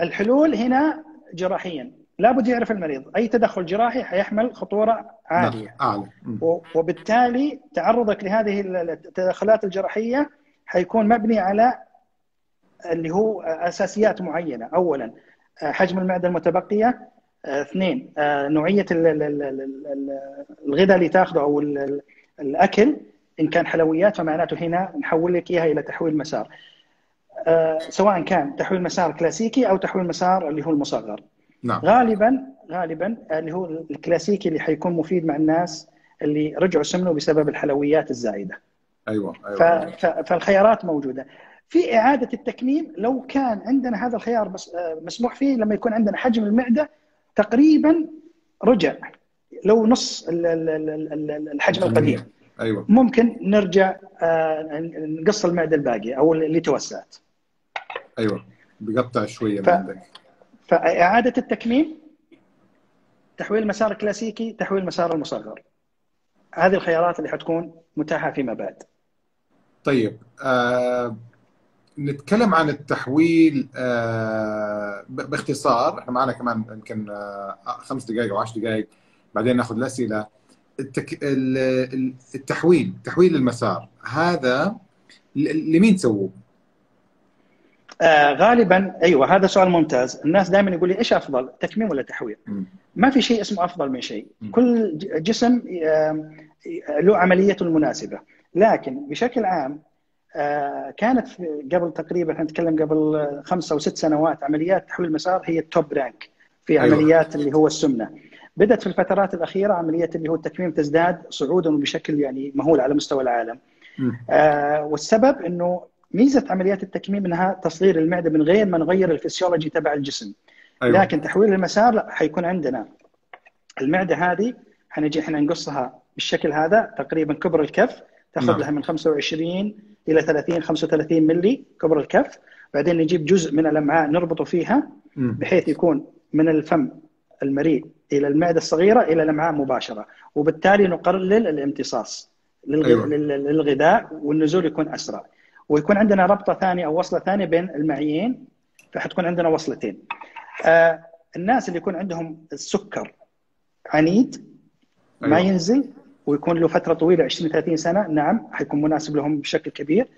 الحلول هنا جراحيا. لابد يعرف المريض. أي تدخل جراحي حيحمل خطورة عالية. نعم. اعلى وبالتالي تعرضك لهذه ال- التدخلات الجراحية حيكون مبني على اللي هو أساسيات معينة. اولا آه، حجم المعدة المتبقية. آه، اثنين آه، نوعية ال- ال- ال- ال- ال- الغذاء اللي تاخذه أو ال- ال- الأكل. إن كان حلويات فمعناته هنا نحول لك إياها إلى تحويل مسار. سواء كان تحويل مسار كلاسيكي أو تحويل مسار اللي هو المصغر. نعم. غالبا غالبا اللي هو الكلاسيكي اللي حيكون مفيد مع الناس اللي رجعوا سمنوا بسبب الحلويات الزايده أيوه أيوه. فالخيارات موجودة. في إعادة التكميم لو كان عندنا هذا الخيار آه، مسموح فيه لما يكون عندنا حجم المعدة تقريبا رجع لو نص ال- ال- ال- ال- الحجم القديم. أيوه. ممكن نرجع آه، نقص المعدة الباقية أو اللي توسعت. أيوه. بقطع شوية ف- فإعادة التكميم تحويل مسار كلاسيكي تحويل مسار المصغر. هذه الخيارات اللي حتكون متاحة فيما بعد. طيب آه نتكلم عن التحويل آه باختصار إحنا معنا كمان يمكن آه خمس دقائق أو عشر دقائق بعدين نأخذ الأسئلة التك... ال- ال- التحويل تحويل المسار هذا لمين سووه؟ آه غالبا أيوه هذا سؤال ممتاز الناس دائما يقول لي إيش أفضل تكميم ولا تحويل. ما في شيء اسمه أفضل من شيء م. كل جسم له عمليته المناسبه لكن بشكل عام آه، كانت في- قبل تقريبا إحنا نتكلم قبل خمسة أو ست سنوات عمليات تحويل المسار هي ال top rank في أيوة. عمليات اللي هو السمنة. بدأت في الفترات الأخيرة عمليه اللي هو التكميم تزداد صعودا وبشكل يعني مهول على مستوى العالم. آه، والسبب إنه ميزة عمليات التكميم إنها تصغير المعدة من غير ما نغير الفسيولوجي تبع الجسم. أيوه. لكن تحويل المسار لا حيكون عندنا. المعدة هذه حنجي إحنا نقصها بالشكل هذا تقريبا كبر الكف. تاخذ نعم. لها من 25 إلى 30 35 ملي كبر الكف بعدين نجيب جزء من الأمعاء نربطه فيها. بحيث يكون من الفم المريء إلى المعدة الصغيرة إلى الأمعاء مباشرة وبالتالي نقلل الامتصاص للغ... أيوة. لل- للغذاء والنزول يكون أسرع ويكون عندنا ربطة ثانية أو وصلة ثانية بين المعيين فحتكون عندنا وصلتين آه الناس اللي يكون عندهم السكر عنيد ما أيوة. ينزل ويكون له فترة طويلة 20 30 سنة نعم حيكون مناسب لهم بشكل كبير.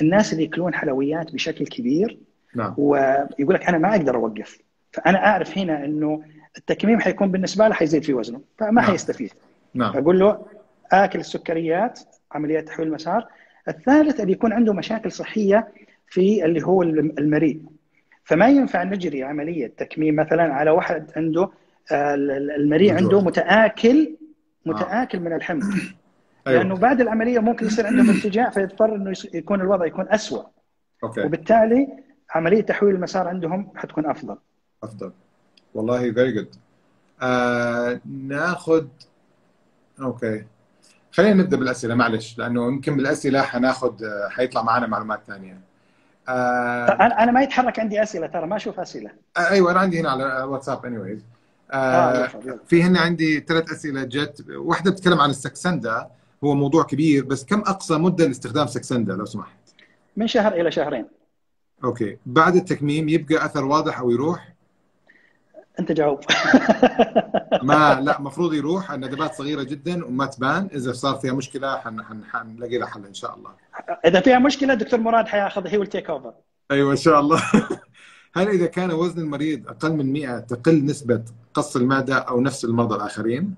الناس اللي ياكلون حلويات بشكل كبير نعم. ويقول لك أنا ما أقدر أوقف. فأنا أعرف هنا إنه التكميم حيكون بالنسبة له حيزيد في وزنه فما نعم. حيستفيد. نعم. أقول له آكل السكريات عمليات تحويل المسار. الثالث اللي يكون عنده مشاكل صحية في اللي هو المريء. فما ينفع نجري عملية تكميم مثلا على واحد عنده آه، المريء. عنده متآكل متآكل من الحمض أيوة. لأنه بعد العملية ممكن يصير عنده ارتجاع فيضطر إنه يكون الوضع يكون اسوء أوكي. وبالتالي عملية تحويل المسار عندهم حتكون أفضل. أفضل. والله very good آه ناخذ أوكي. خلينا نبدأ بالأسئلة معلش لأنه يمكن بالأسئلة حناخذ آه، حيطلع معنا معلومات ثانية. آه أنا ما يتحرك عندي أسئلة ترى ما أشوف أسئلة. آه، أيوه أنا عندي هنا على واتساب اني آه آه يلا. في هنا عندي ثلاث أسئلة جت. واحدة بتتكلم عن الساكسندا هو موضوع كبير بس كم أقصى مدة لاستخدام ساكسندا لو سمحت؟ من شهر إلى شهرين. أوكي. بعد التكميم يبقى أثر واضح أو يروح؟ أنت جاوب. ما لا مفروض يروح. الندبات صغيرة جدا وما تبان. إذا صار فيها مشكلة حن حن حنلاقي لها حل إن شاء الله. إذا فيها مشكلة دكتور مراد حياخذ هي والتيك اوفر أيوه إن شاء الله. هل إذا كان وزن المريض أقل من 100 تقل نسبة قص المعده أو نفس المرضى الآخرين؟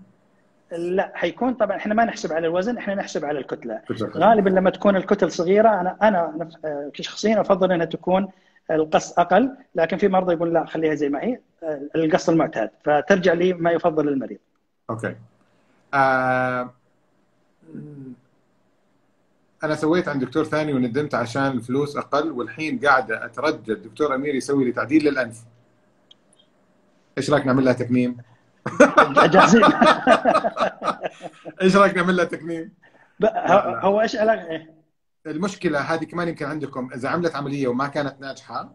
لا حيكون طبعا إحنا ما نحسب على الوزن إحنا نحسب على الكتلة. غالبا لما تكون الكتل صغيرة أنا أنا آه، شخصيا أفضل إنها تكون القص أقل لكن في مرضى يقول لا خليها زي ما هي آه، القص المعتاد. فترجع لي ما يفضل للمريض. أوكي. آه... أنا سويت عند دكتور ثاني وندمت عشان الفلوس أقل والحين قاعدة أتردد. دكتور أمير يسوي لي تعديل للأنف. إيش رأيك نعمل لها تكميم؟ جاهزين إيش رأيك نعمل لها تكميم؟ هو إيش علاقة إيه؟ المشكلة هذه كمان يمكن عندكم إذا عملت عملية وما كانت ناجحة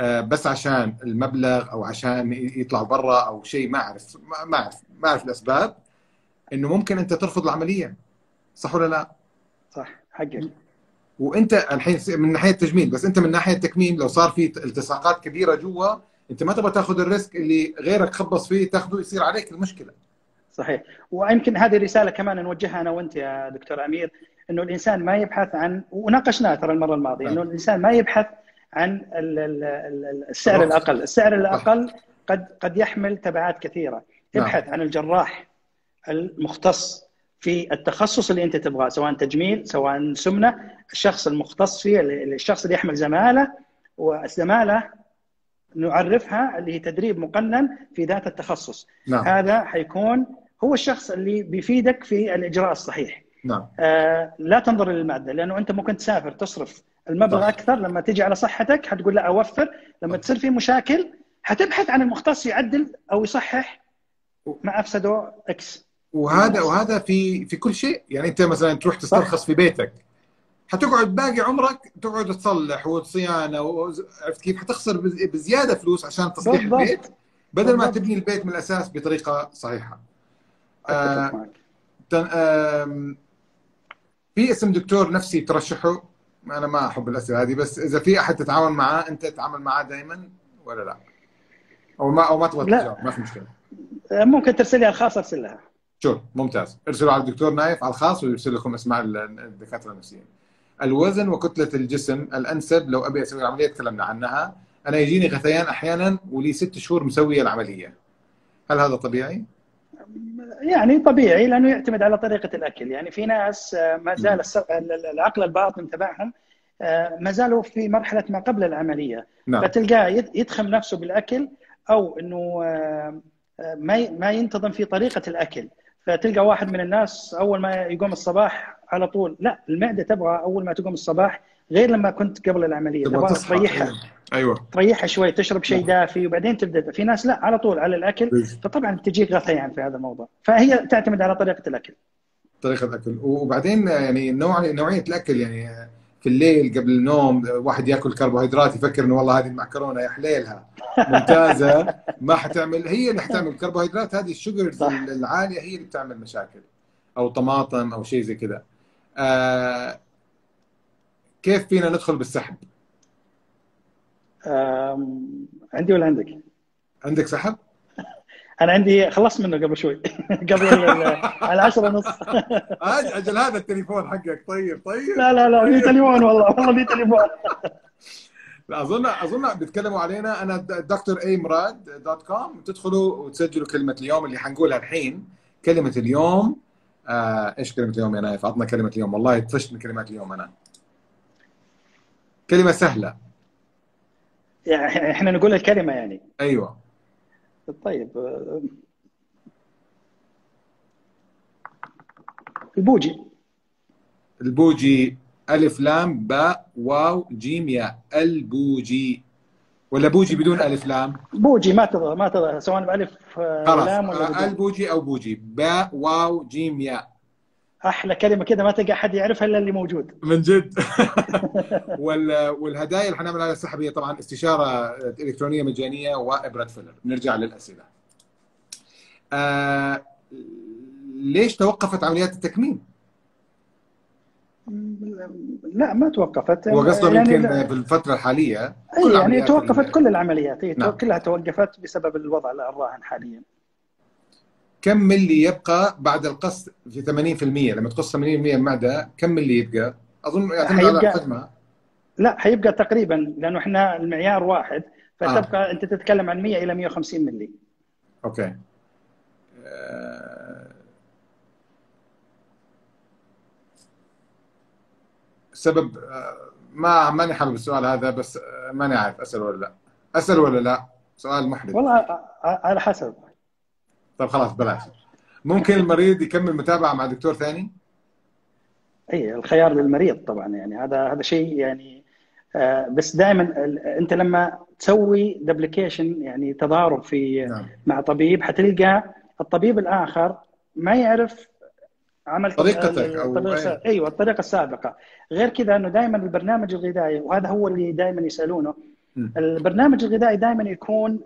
آه، بس عشان المبلغ أو عشان يطلعوا برا أو شيء ما أعرف ما- ما أعرف ما أعرف الأسباب إنه ممكن أنت ترفض العملية صح ولا لا؟ صح حقك وأنت الحين من ناحية التجميل بس أنت من ناحية التكميم لو صار في التصاقات كبيرة جوا انت ما تبغى تاخذ الريسك اللي غيرك خبص فيه تاخذه يصير عليك المشكلة. صحيح. ويمكن هذه رسالة كمان نوجهها أنا وأنت يا دكتور أمير إنه الإنسان ما يبحث عن وناقشناها ترى المرة الماضية إنه الإنسان ما يبحث عن السعر الأقل، السعر الأقل قد قد يحمل تبعات كثيرة، ابحث عن الجراح المختص في التخصص اللي أنت تبغاه سواء تجميل سواء سمنة الشخص المختص فيه الشخص اللي يحمل زمالة والزماله نعرفها اللي هي تدريب مقنن في ذات التخصص. نعم. هذا حيكون هو الشخص اللي بيفيدك في الإجراء الصحيح. نعم. آه لا تنظر للمادة لأنه أنت ممكن تسافر تصرف المبلغ صح. أكثر لما تيجي على صحتك حتقول لا أوفر. لما تصير في مشاكل حتبحث عن المختص يعدل أو يصحح مع أفسده إكس وهذا وهذا في في كل شيء. يعني أنت مثلا تروح تسترخص في بيتك. حتقعد باقي عمرك تقعد تصلح وصيانه عرفت كيف؟ حتخسر بزيادة فلوس عشان تصليح البيت بدل ما تبني البيت من الأساس بطريقة صحيحة. آه في اسم دكتور نفسي ترشحه. أنا ما أحب الأسئلة هذه بس إذا في أحد تتعامل معاه أنت تتعامل معاه دائما ولا لا؟ أو ما أو ما تبغى تجاوب ما في مشكلة. ممكن ترسل لي الخاص ارسل لها شوف ممتاز. ارسلوا على الدكتور نايف على الخاص ويرسل لكم أسماء الدكاترة النفسيين. الوزن وكتلة الجسم الأنسب. لو أبي أسوي عمليه تكلمنا عنها. أنا يجيني غثيان أحيانا ولي ست شهور مسويه العملية. هل هذا طبيعي؟ يعني طبيعي لأنه يعتمد على طريقة الأكل. يعني في ناس آه، ما زال العقل الباطن تبعهم آه، ما زالوا في مرحلة ما قبل العملية. نعم. فتلقاه يدخم نفسه بالأكل أو إنه آه، ما ما ينتظم في طريقة الأكل. فتلقى واحد من الناس أول ما يقوم الصباح على طول. لا المعدة تبغى أول ما تقوم الصباح غير لما كنت قبل العملية. تبغى تريحها أيوه. تريحها شوي تشرب شيء نعم. دافي وبعدين تبدأ. في ناس لا على طول على الأكل. فطبعا تجيك غثيان في هذا الموضوع. فهي تعتمد على طريقة الأكل. طريقة الأكل. وبعدين يعني نوع نوعية الأكل يعني في الليل قبل النوم واحد يأكل كربوهيدرات يفكر إنه والله هذه المعكرونه يا حليلها. ممتازة. ما حتعمل هي اللي حتعمل. الكربوهيدرات هذه الشوجرز العالية هي اللي بتعمل مشاكل. أو طماطم أو شيء زي كذا. آه كيف فينا ندخل بالسحب؟ عندي ولا عندك؟ عندك سحب؟ أنا عندي خلصت منه قبل شوي. قبل العشرة ونص. أجل هذا التليفون حقك. طيب طيب. لا لا لا في تليفون والله. والله في تليفون. لا أظن أظن بيتكلموا علينا. أنا دكتور اي مراد dot com. تدخلوا وتسجلوا كلمة اليوم اللي حنقولها الحين. كلمة اليوم آه إيش كلمة اليوم يا نايف؟ عطنا كلمة اليوم. والله طفشت من كلمات اليوم أنا. كلمة سهلة. يعني إحنا نقول الكلمة يعني. أيوه. طيب البوجي. البوجي ألف لام باء واو جيم ياء. البوجي. ولا بوجي بدون ألف لام؟ بوجي ما تظهر ما تظهر. سواء لام ولا بدون. البوجي أو بوجي. باء واو جيم ياء. أحلى كلمة كذا ما تلقى أحد يعرفها إلا اللي موجود. من جد. والهدايا اللي حنعمل عليها السحب هي طبعا استشارة إلكترونية مجانية وابره filler نرجع للأسئلة. آه ليش توقفت عمليات التكميم؟ لا ما توقفت. هو قصده يعني يمكن في الفترة الحالية كل يعني توقفت كل العمليات. هي نعم. كلها توقفت بسبب الوضع الراهن حاليا. كم ملي يبقى بعد القص في 80% لما تقص 80% من المعده كم ملي يبقى؟ أظن يعتمد على حجمها لا حيبقى تقريبا لأنه إحنا المعيار واحد فتبقى آه. أنت تتكلم عن 100 إلى 150 ملي أوكي. آه، سبب ما ماني حابب السؤال هذا بس ماني عارف أسأل ولا لا. أسأل ولا لا؟ سؤال محرج والله على حسب. طب خلاص بلاش. ممكن المريض يكمل متابعة مع دكتور ثاني؟ إي الخيار للمريض طبعا يعني هذا هذا شيء يعني بس دائما أنت لما تسوي دبليكيشن يعني تضارب في نعم. مع طبيب حتلقى الطبيب الآخر ما يعرف عمل طريقتك أو الطريقة أيوه الطريقة السابقة. غير كذا إنه دائما البرنامج الغذائي وهذا هو اللي دائما يسألونه. البرنامج الغذائي دائما يكون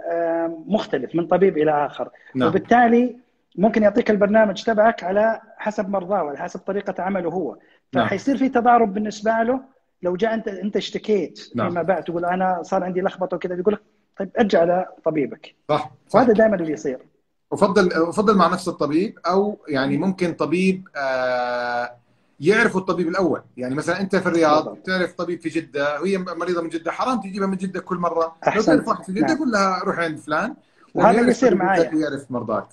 مختلف من طبيب إلى آخر. نعم. وبالتالي ممكن يعطيك البرنامج تبعك على حسب مرضاه وعلى حسب طريقة عمله هو. نعم. فحيصير في تضارب بالنسبة له لو جاء أنت أنت اشتكيت نعم. فيما بعد تقول أنا صار عندي لخبطة وكذا بيقول لك طيب ارجع لطبيبك. صح وهذا دائما اللي يصير. أفضل أفضل مع نفس الطبيب أو يعني ممكن طبيب آه يعرفوا الطبيب الأول. يعني مثلا أنت في الرياض. تعرف طبيب في جدة وهي مريضة من جدة حرام تجيبها من جدة كل مرة. لو أحسنت. تعرف واحد في جدة نعم. قول لها روح عند فلان. وهذا اللي يصير معايا. ويعرف مرضاك.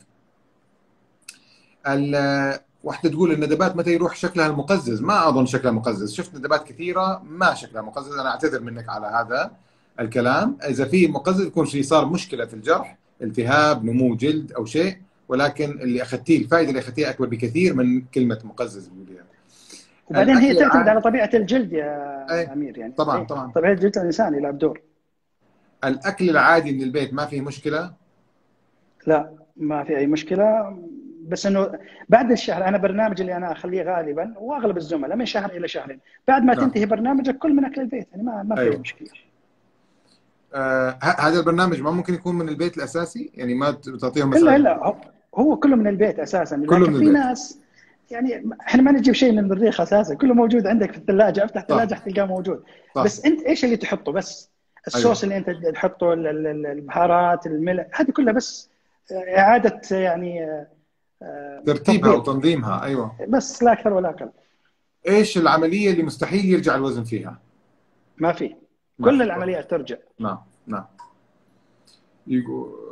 ال- واحدة تقول الندبات متى يروح شكلها المقزز؟ ما أظن شكلها مقزز. شفت ندبات كثيرة ما شكلها مقزز. أنا أعتذر منك على هذا الكلام. إذا في مقزز يكون في صار مشكلة في الجرح. التهاب نمو جلد أو شيء ولكن اللي أخذتيه الفائدة اللي أخذتيها أكبر بكثير من كلمة مقزز بنقولها وبعدين هي تعتمد على طبيعة الجلد يا أي. أمير يعني طبعاً، أي. طبعاً. طبيعة جلد الإنسان يلعب دور الأكل العادي من البيت ما فيه مشكلة لا ما في أي مشكلة بس إنه بعد الشهر أنا برنامج اللي أنا أخليه غالبا وأغلب الزملاء من شهر إلى شهرين بعد ما نعم. تنتهي برنامجك كل من أكل البيت يعني ما ما في أيوة. أي مشكلة آه هذا البرنامج ما ممكن يكون من البيت الأساسي؟ يعني ما تعطيهم مثلا الا هو- هو كله من البيت أساسا. كله من في البيت. ناس يعني إحنا ما نجيب شيء من المريخ أساسا. كله موجود عندك في الثلاجة. أفتح الثلاجه حتلقاه موجود. صح. بس أنت إيش اللي تحطه بس؟ الصوص اللي أنت تحطه ال- ال- ال- البهارات الملح هذه كلها بس إعادة يعني آه، ترتيبها. وتنظيمها. أيوه. بس لا أكثر ولا أقل. إيش العملية اللي مستحيل يرجع الوزن فيها؟ ما في. كل في. العمليات ترجع. نعم نعم. يقو-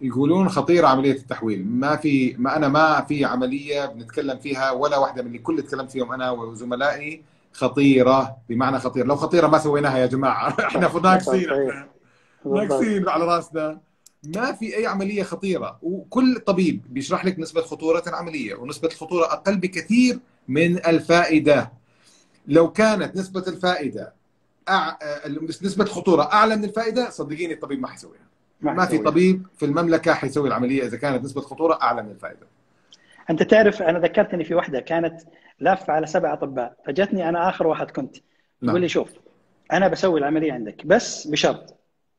يقولون خطيره عملية التحويل. ما في ما أنا ما في عملية بنتكلم فيها ولا واحدة من اللي كل تكلمت فيهم أنا وزملائي خطيرة بمعنى خطيره لو خطيرة ما سويناها يا جماعة. إحنا ناقصين. ناقصين على راسنا. ما في أي عملية خطيرة. وكل طبيب بيشرح لك نسبة خطورة العملية ونسبة الخطورة أقل بكثير من الفائدة. لو كانت نسبة الفائدة أع... آه، نسبة خطورة أعلى من الفائدة صدقيني الطبيب ما حيسويها ما في. طبيب في المملكة حيسوي العملية إذا كانت نسبة خطورة أعلى من الفائدة أنت تعرف أنا ذكرتني في واحدة كانت لافة على سبع أطباء فجتني أنا آخر واحد كنت نعم. تقول لي شوف أنا بسوي العملية عندك بس بشرط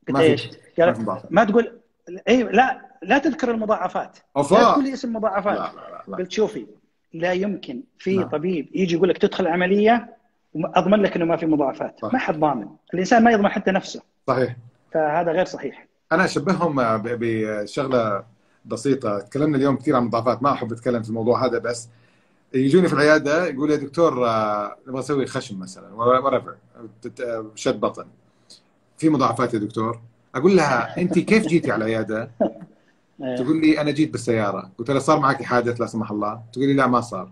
ما قلت إيش؟ ما قالت. ما تقول اي لا لا تذكر المضاعفات أوفا. لا تقول لي اسم لا مضاعفات لا لا, لا. قلت شوفي لا يمكن في نعم. طبيب يجي يقول لك تدخل العملية وأضمن لك إنه ما في مضاعفات. صح. ما حد ضامن. الإنسان ما يضمن حتى نفسه. صحيح. فهذا غير صحيح. أنا أشبههم بشغلة بسيطة. تكلمنا اليوم كثير عن المضاعفات ما أحب أتكلم في الموضوع هذا بس يجوني في العيادة يقول يا دكتور آه، نبغى نسوي خشم مثلا وريفر شد بطن. في مضاعفات يا دكتور؟ أقول لها أنت كيف جيتي على العيادة؟ تقول لي أنا جيت بالسيارة. قلت لها صار معك حادث لا سمح الله؟ تقول لي لا ما صار.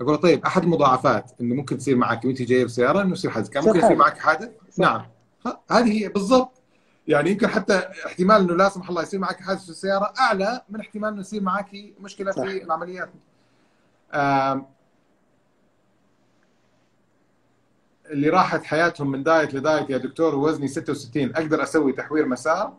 أقول لها طيب أحد المضاعفات إنه ممكن تصير معك وأنت جاية بالسياره إنه يصير حادث كان ممكن يصير. معك حادث؟ صح. نعم هذه هي بالضبط يعني يمكن حتى احتمال إنه لا سمح الله يصير معك حادث في السيارة أعلى من احتمال إنه يصير معك مشكلة صح. في العمليات اللي راحت حياتهم من diet ل diet يا دكتور ووزني 66 أقدر أسوي تحويل مسار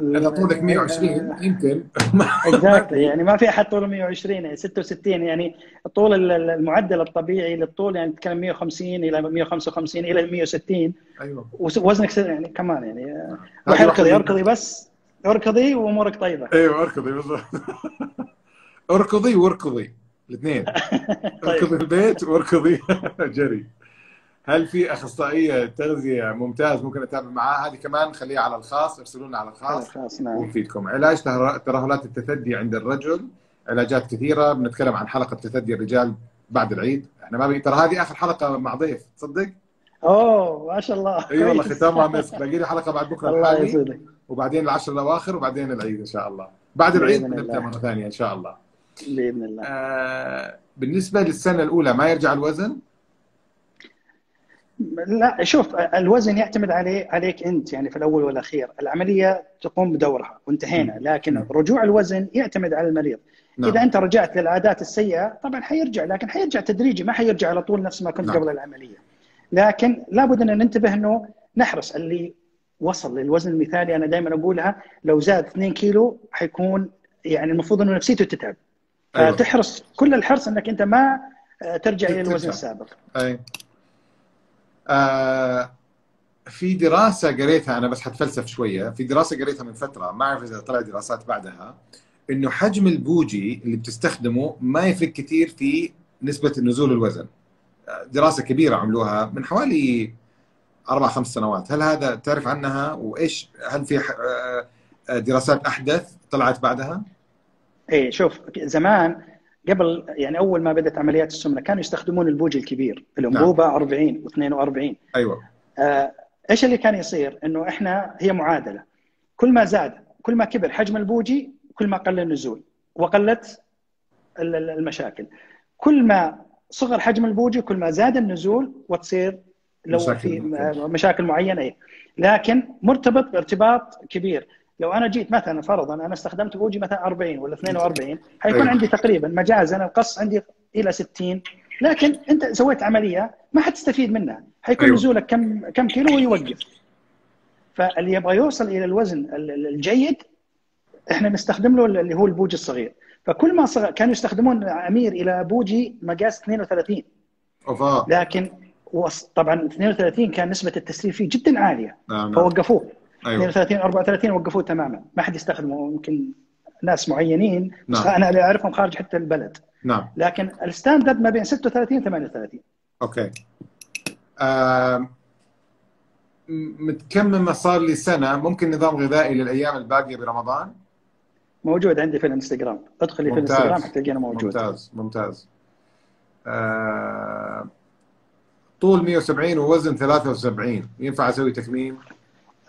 اذا طولك 120 يمكن. exactly يعني ما في أحد طوله 120 يعني 66 يعني الطول ال- ال- المعدل الطبيعي للطول يعني تتكلم 150 إلى 155 إلى 160 أيوه. ووزنك س- يعني كمان يعني واحدة اركضي اركضي بس اركضي وأمورك طيبة. أيوه اركضي بالضبط. اركضي واركضي الاثنين. اركضي في البيت واركضي. جري. هل في أخصائية تغذية ممتاز ممكن أتابع معاه هذه كمان خليها على الخاص ارسلوا لنا على الخاص. نعم. ونفيدكم علاج ترهلات التثدي عند الرجل علاجات كثيرة. بنتكلم عن حلقة تثدي الرجال بعد العيد. إحنا ما بي... ترى هذه آخر حلقة مع ضيف. تصدق؟ أوه ما شاء الله. إي والله. ختامها مسك. باقي لي حلقة بعد بكرة الله الحالي يسعدك. وبعدين العشر الأواخر وبعدين العيد إن شاء الله. بعد العيد بنبدا. مرة ثانية إن شاء الله. بإذن الله. آه بالنسبة للسنة الأولى ما يرجع الوزن؟ لا شوف الوزن يعتمد عليه عليك أنت يعني في الأول والأخير العملية تقوم بدورها وانتهينا لكن. رجوع الوزن يعتمد على المريض نعم. إذا أنت رجعت للعادات السيئة طبعا حيرجع لكن حيرجع تدريجي ما حيرجع على طول نفس ما كنت نعم. قبل العملية لكن لابد أن ننتبه أنه نحرص اللي وصل للوزن المثالي أنا دائما أقولها لو زاد 2 كيلو حيكون يعني المفروض أنه نفسيته تتعب أيوة. فتحرص كل الحرص أنك أنت ما آه، ترجع. الوزن السابق آه في دراسة قريتها أنا بس حتفلسف شوية. في دراسة قريتها من فترة ما أعرف إذا طلع دراسات بعدها إنه حجم البوجي اللي بتستخدمه ما يفرق كثير في نسبة نزول الوزن. آه، دراسة كبيرة عملوها من حوالي أربع خمس سنوات. هل هذا تعرف عنها؟ وإيش؟ هل في آه، آه، دراسات أحدث طلعت بعدها؟ إيه شوف زمان قبل يعني أول ما بدأت عمليات السمنة كانوا يستخدمون البوجي الكبير الانبوبه 40 و42 أيوه. آه، إيش اللي كان يصير؟ إنه إحنا هي معادلة. كل ما زاد كل ما كبر حجم البوجي كل ما قل النزول وقلت ال- ال- المشاكل. كل ما صغر حجم البوجي كل ما زاد النزول وتصير لو مشاكل في مشاكل معينة. إيه. لكن مرتبط ارتباط كبير. لو أنا جيت مثلا فرضا أنا استخدمت بوجي مثلا 40 ولا 42 حيكون أيوة. عندي تقريبا مجازا القص عندي إلى 60 لكن أنت سويت عملية ما حتستفيد منها. حيكون أيوة. نزولك كم كم كيلو ويوقف. فاللي يبغى يوصل إلى الوزن ال- ال- الجيد إحنا نستخدم له اللي هو البوجي الصغير. فكل ما صغر كانوا يستخدمون أمير إلى بوجي مقاس 32 أوفا. لكن طبعا 32 كان نسبة التسريب فيه جدا عالية. نعم نعم. فوقفوه. أيوه. 32 34 وقفوه تماما. ما حد يستخدمه. يمكن ناس معينين. بس نعم. أنا اللي أعرفهم خارج حتى البلد. نعم. لكن ال standard ما بين 36 38 أوكي. آم، م- متكممه صار لي سنة. ممكن نظام غذائي للأيام الباقية برمضان؟ موجود عندي في الانستغرام. ادخلي في. الانستغرام حتلقينا موجود. ممتاز ممتاز. آه، طول 170 ووزن 73 ينفع أسوي تكميم؟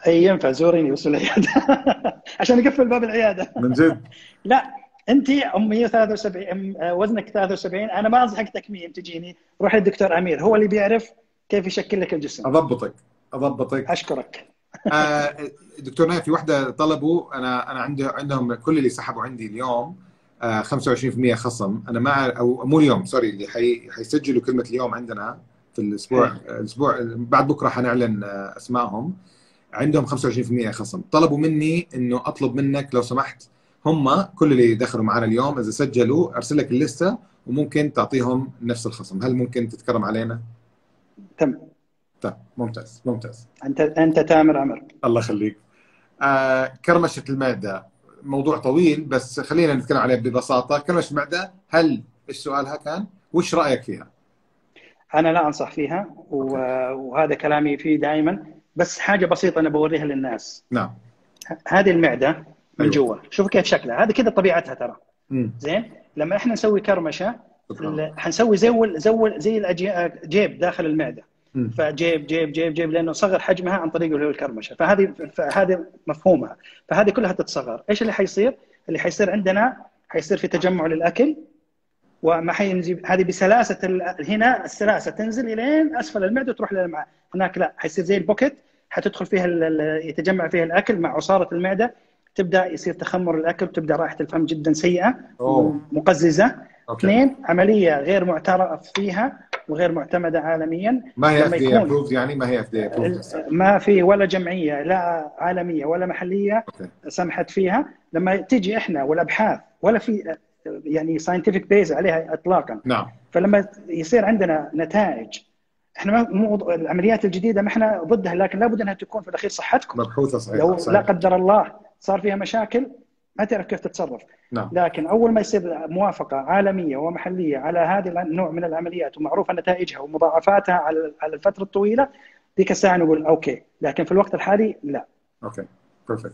أي ينفع؟ زوريني بس العيادة. عشان يقفل باب العيادة. من جد؟ لا أنت أم 173 أم- آه، وزنك 73 أنا ما أنصحك تكميم تجيني. روح للدكتور أمير هو اللي بيعرف كيف يشكل لك الجسم. أضبطك أضبطك. أشكرك. آه، دكتور نايف في وحده طلبوا أنا أنا عندي عندهم كل اللي سحبوا عندي اليوم آه، 25% خصم. أنا ما أو مو اليوم سوري اللي حي حيسجلوا كلمة اليوم عندنا في الأسبوع الأسبوع بعد بكرة حنعلن آه، أسمائهم. عندهم 25% خصم. طلبوا مني إنه أطلب منك لو سمحت. هم كل اللي دخلوا معنا اليوم إذا سجلوا أرسل لك اللستة وممكن تعطيهم نفس الخصم. هل ممكن تتكرم علينا؟ تم. طيب ممتاز ممتاز. أنت أنت تامر عمر. الله يخليك. آه كرمشة المعدة. موضوع طويل بس خلينا نتكلم عليه ببساطة. كرمشة المعدة هل إيش سؤالها كان؟ وش رأيك فيها؟ أنا لا أنصح فيها وهذا كلامي فيه دائما. بس حاجة بسيطة أنا بوريها للناس. نعم. هذه المعدة من أيوة. جوا. شوف كيف شكلها. هذه كذا طبيعتها ترى. زين؟ لما إحنا نسوي كرمشة حنسوي زي زي زي جيب داخل المعدة. مم. فجيب جيب جيب جيب لأنه صغر حجمها عن طريق اللي هو الكرمشة. فهذه فهذه مفهومها. فهذه كلها تتصغر. إيش اللي حيصير؟ اللي حيصير عندنا حيصير في تجمع للأكل وما حينزل هذه بسلاسة ال... هنا السلاسة تنزل إلين أسفل المعدة وتروح للامعاء هناك لا حيصير زي البوكت حتدخل فيها يتجمع فيها الأكل مع عصارة المعدة تبدأ يصير تخمر الأكل وتبدأ رائحة الفم جدا سيئة أوه. مقززه اثنين عملية غير معترف فيها وغير معتمدة عالميا. ما هي FDA يكون- approved يعني؟ ما هي FDA ما في ولا جمعية لا عالمية ولا محلية okay. سمحت فيها. لما تجي إحنا والأبحاث ولا في يعني scientific base عليها اطلاقا. نعم. فلما يصير عندنا نتائج إحنا مو العمليات الجديدة ما إحنا ضدها لكن لابد إنها تكون في الأخير صحتكم. مبحوثة صحيحة لو لا صحيح. قدر الله صار فيها مشاكل ما تعرف كيف تتصرف. نعم. لكن أول ما يصير موافقة عالمية ومحلية على هذا النوع من العمليات ومعروفة نتائجها ومضاعفاتها على على الفترة الطويلة ذيك الساعة نقول okay. لكن في الوقت الحالي لا. okay. perfect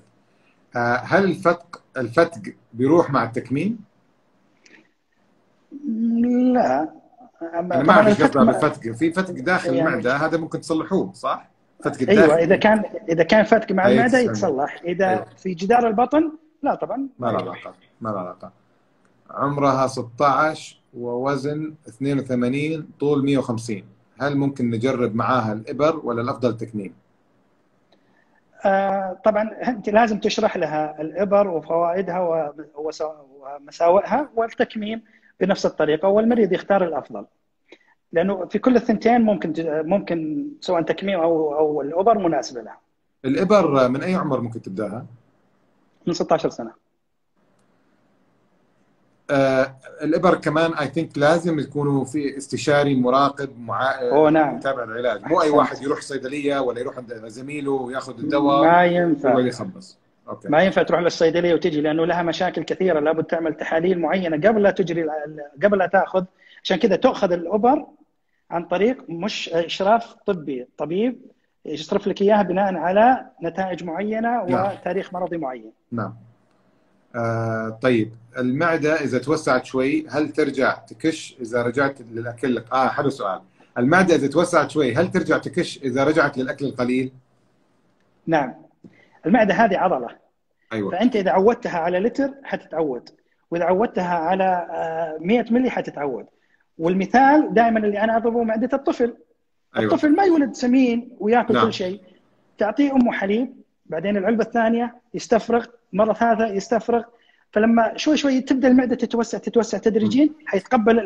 آه هل الفتق الفتق بيروح مع التكميم؟ لا. أنا ما أعرف قصدها بالفتق في فتق داخل يعني- المعدة هذا ممكن تصلحوه صح؟ فتق أيوه الداخل إذا كان إذا كان فتك مع المعدة. يتصلح إذا أيوة. في جدار البطن لا طبعا ما له علاقة ما له علاقة عمرها 16 ووزن 82 طول 150 هل ممكن نجرب معاها الإبر ولا الأفضل التكميم؟ آه طبعا أنت لازم تشرح لها الإبر وفوائدها ومساوئها والتكميم بنفس الطريقة والمريض يختار الأفضل لأنه في كل الثنتين ممكن ممكن سواء تكميم أو أو الإبر مناسبة لها الإبر من أي عمر ممكن تبدأها؟ من 16 سنة آه الإبر كمان اي ثينك لازم يكونوا في استشاري مراقب مع أوه نعم. يتابع العلاج مو أحسنت. واحد يروح صيدلية ولا يروح عند زميله وياخذ الدواء ما ينفع اللي يخبص ما ينفع تروح للصيدلية وتجي لأنه لها مشاكل كثيرة. لابد تعمل تحاليل معينة قبل لا تجري قبل لا تأخذ. عشان كذا تأخذ الابر عن طريق مش إشراف طبي. طبيب يصرف لك إياها بناء على نتائج معينة نعم. وتاريخ مرضي معين. نعم. آه طيب. المعدة إذا توسعت شوي هل ترجع تكش إذا رجعت للأكل آه حلو سؤال. المعدة إذا توسعت شوي هل ترجع تكش إذا رجعت للأكل القليل؟ نعم. المعدة هذه عضلة. أيوه. فأنت إذا عودتها على لتر حتتعود. وإذا عودتها على آه، 100 ملي حتتعود. والمثال دائما اللي أنا أضربه معدة الطفل. أيوه. الطفل ما يولد سمين ويأكل نعم. كل شيء. تعطيه أمه حليب. بعدين العلبة الثانية يستفرغ. مرة ثالثة يستفرغ. فلما شوي شوي تبدأ المعدة تتوسع تتوسع تدريجيا حيتقبل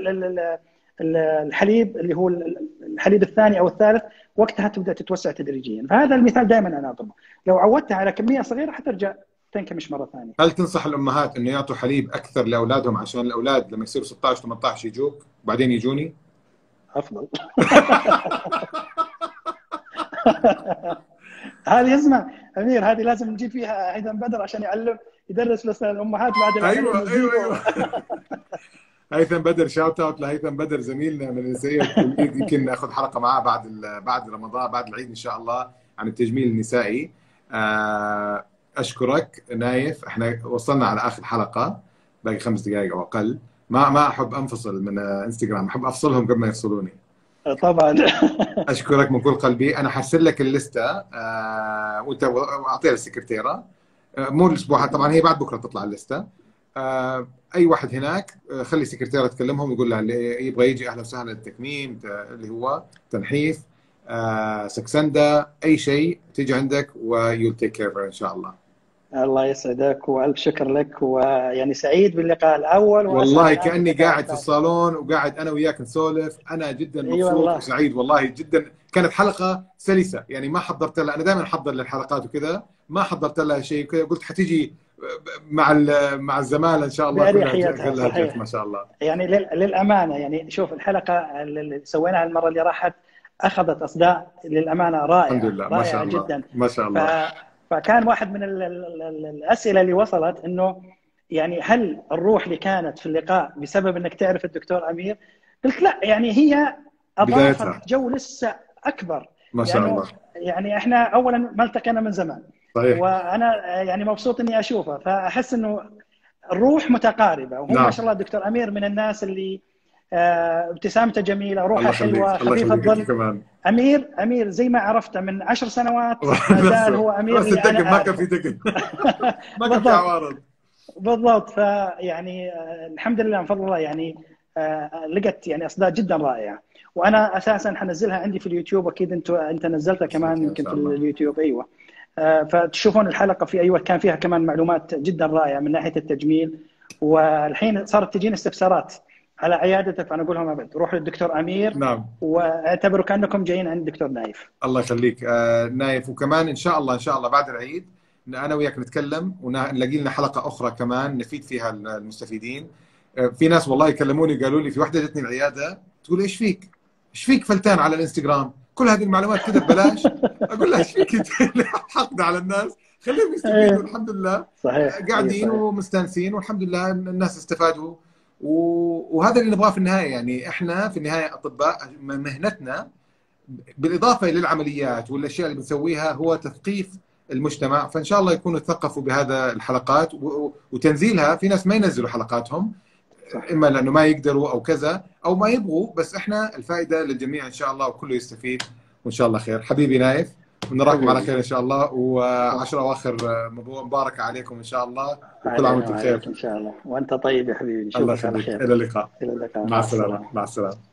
الحليب اللي هو ال- الحليب الثاني أو الثالث وقتها تبدأ تتوسع تدريجيا. فهذا المثال دائما أنا اضربه لو عودتها على كمية صغيرة حترجع تنكمش مرة ثانية. هل تنصح الأمهات إنه يعطوا حليب أكثر لأولادهم؟ عشان الأولاد لما يصيروا 16 18 يجوك وبعدين يجوني؟ أفضل. هذه اسمع أمير هذه لازم نجيب فيها هيثم بدر عشان يعلم يدرس بس الأمهات بعد العملية أيوه. أيوه أيوه. هيثم بدر shout out لهيثم بدر زميلنا من النسائيه يمكن ناخذ حلقة معاه بعد بعد رمضان بعد العيد إن شاء الله عن التجميل النسائي. آه، أشكرك نايف. إحنا وصلنا على آخر حلقة باقي خمس دقائق أو أقل. ما ما أحب أنفصل من آه، إنستغرام أحب أفصلهم قبل ما يفصلوني. طبعا. أشكرك من كل قلبي. أنا حرسل لك ال list ة آه وأنت أعطيها للسكرتيرة. آه مو الأسبوع طبعا هي بعد بكرة تطلع اللستة. آه أي واحد هناك آه خلي السكرتيره تكلمهم يقول لها اللي يبغى يجي أهلا وسهلا التكميم اللي هو تنحيف آه سكسندا أي شيء تيجي عندك ويول تيك كير إن شاء الله الله يسعدك وألف شكر لك ويعني سعيد باللقاء الأول والله كأني قاعد في. الصالون وقاعد أنا وياك نسولف أنا جدا أي مبسوط والله. وسعيد والله جدا كانت حلقة سلسة يعني ما حضرت لها أنا دائما أحضر للحلقات وكذا ما حضرت لها شيء قلت حتيجي مع مع الزمالة إن شاء الله كلها كلها. جت ما شاء الله يعني لل- للأمانة يعني شوف الحلقة اللي سويناها المرة اللي راحت أخذت أصداء للأمانة رائعة الحمد لله ما شاء الله جدا ما شاء الله ف... فكان واحد من ال... ال... ال... الأسئلة اللي وصلت إنه يعني هل الروح اللي كانت في اللقاء بسبب إنك تعرف الدكتور أمير؟ قلت لا يعني هي بدايتها. اضافت جو لسه أكبر ما شاء يعني الله يعني إحنا اولا ما التقينا من زمان صحيح. وأنا يعني مبسوط إني أشوفه. فأحس إنه الروح متقاربة وهو نعم. ما شاء الله الدكتور أمير من الناس اللي آه، ابتسامته جميلة روحه حلوة الله خفيف يخليك الظل أمير أمير زي ما عرفته من عشر سنوات ما زال هو أمير بس أنا ما كان. في تقن ما كان في. عوارض. بالضبط. فيعني آه، الحمد لله من فضل الله يعني آه، لقت يعني أصداء جدا رائعة. وأنا أساسا حنزلها عندي في اليوتيوب أكيد أنت أنت نزلتها كمان يمكن في. اليوتيوب. أيوه. فتشوفون الحلقة في أيوه كان فيها كمان معلومات جدا رائعة من ناحية التجميل. والحين صارت تجينا استفسارات على عيادتك فانا أقول لهم أبد. روحوا للدكتور أمير. نعم. واعتبروا كأنكم جايين عند الدكتور نايف. الله يخليك آه نايف. وكمان إن شاء الله إن شاء الله بعد العيد أنا وياك نتكلم ونلاقي لنا حلقة أخرى كمان نفيد فيها المستفيدين. آه في ناس والله يكلموني قالوا لي في واحدة جتني العيادة تقول إيش فيك؟ إيش فيك فلتان على الإنستغرام؟ كل هذه المعلومات كذا ببلاش. أقول إيش فيك حقد على الناس. خليهم يستفيدوا الحمد لله. صحيح قاعدين. ومستانسين والحمد لله الناس استفادوا. و- وهذا اللي نبغاه في النهاية. يعني إحنا في النهاية أطباء مهنتنا بالإضافة إلى العمليات والأشياء اللي بنسويها هو تثقيف المجتمع. فإن شاء الله يكونوا تثقفوا بهذا الحلقات وتنزيلها. في ناس ما ينزلوا حلقاتهم. صح. إما لأنه ما يقدروا أو كذا أو ما يبغوا بس إحنا الفائدة للجميع إن شاء الله وكله يستفيد وإن شاء الله خير. حبيبي نايف ونراكم على خير إن شاء الله وعشر اواخر مباركه عليكم إن شاء الله. وكل عام وأنتم بخير. إن شاء الله. وأنت طيب يا حبيبي. الله نشوفك على خير. إلى اللقاء. إلى اللقاء. مع السلامة. مع السلامة.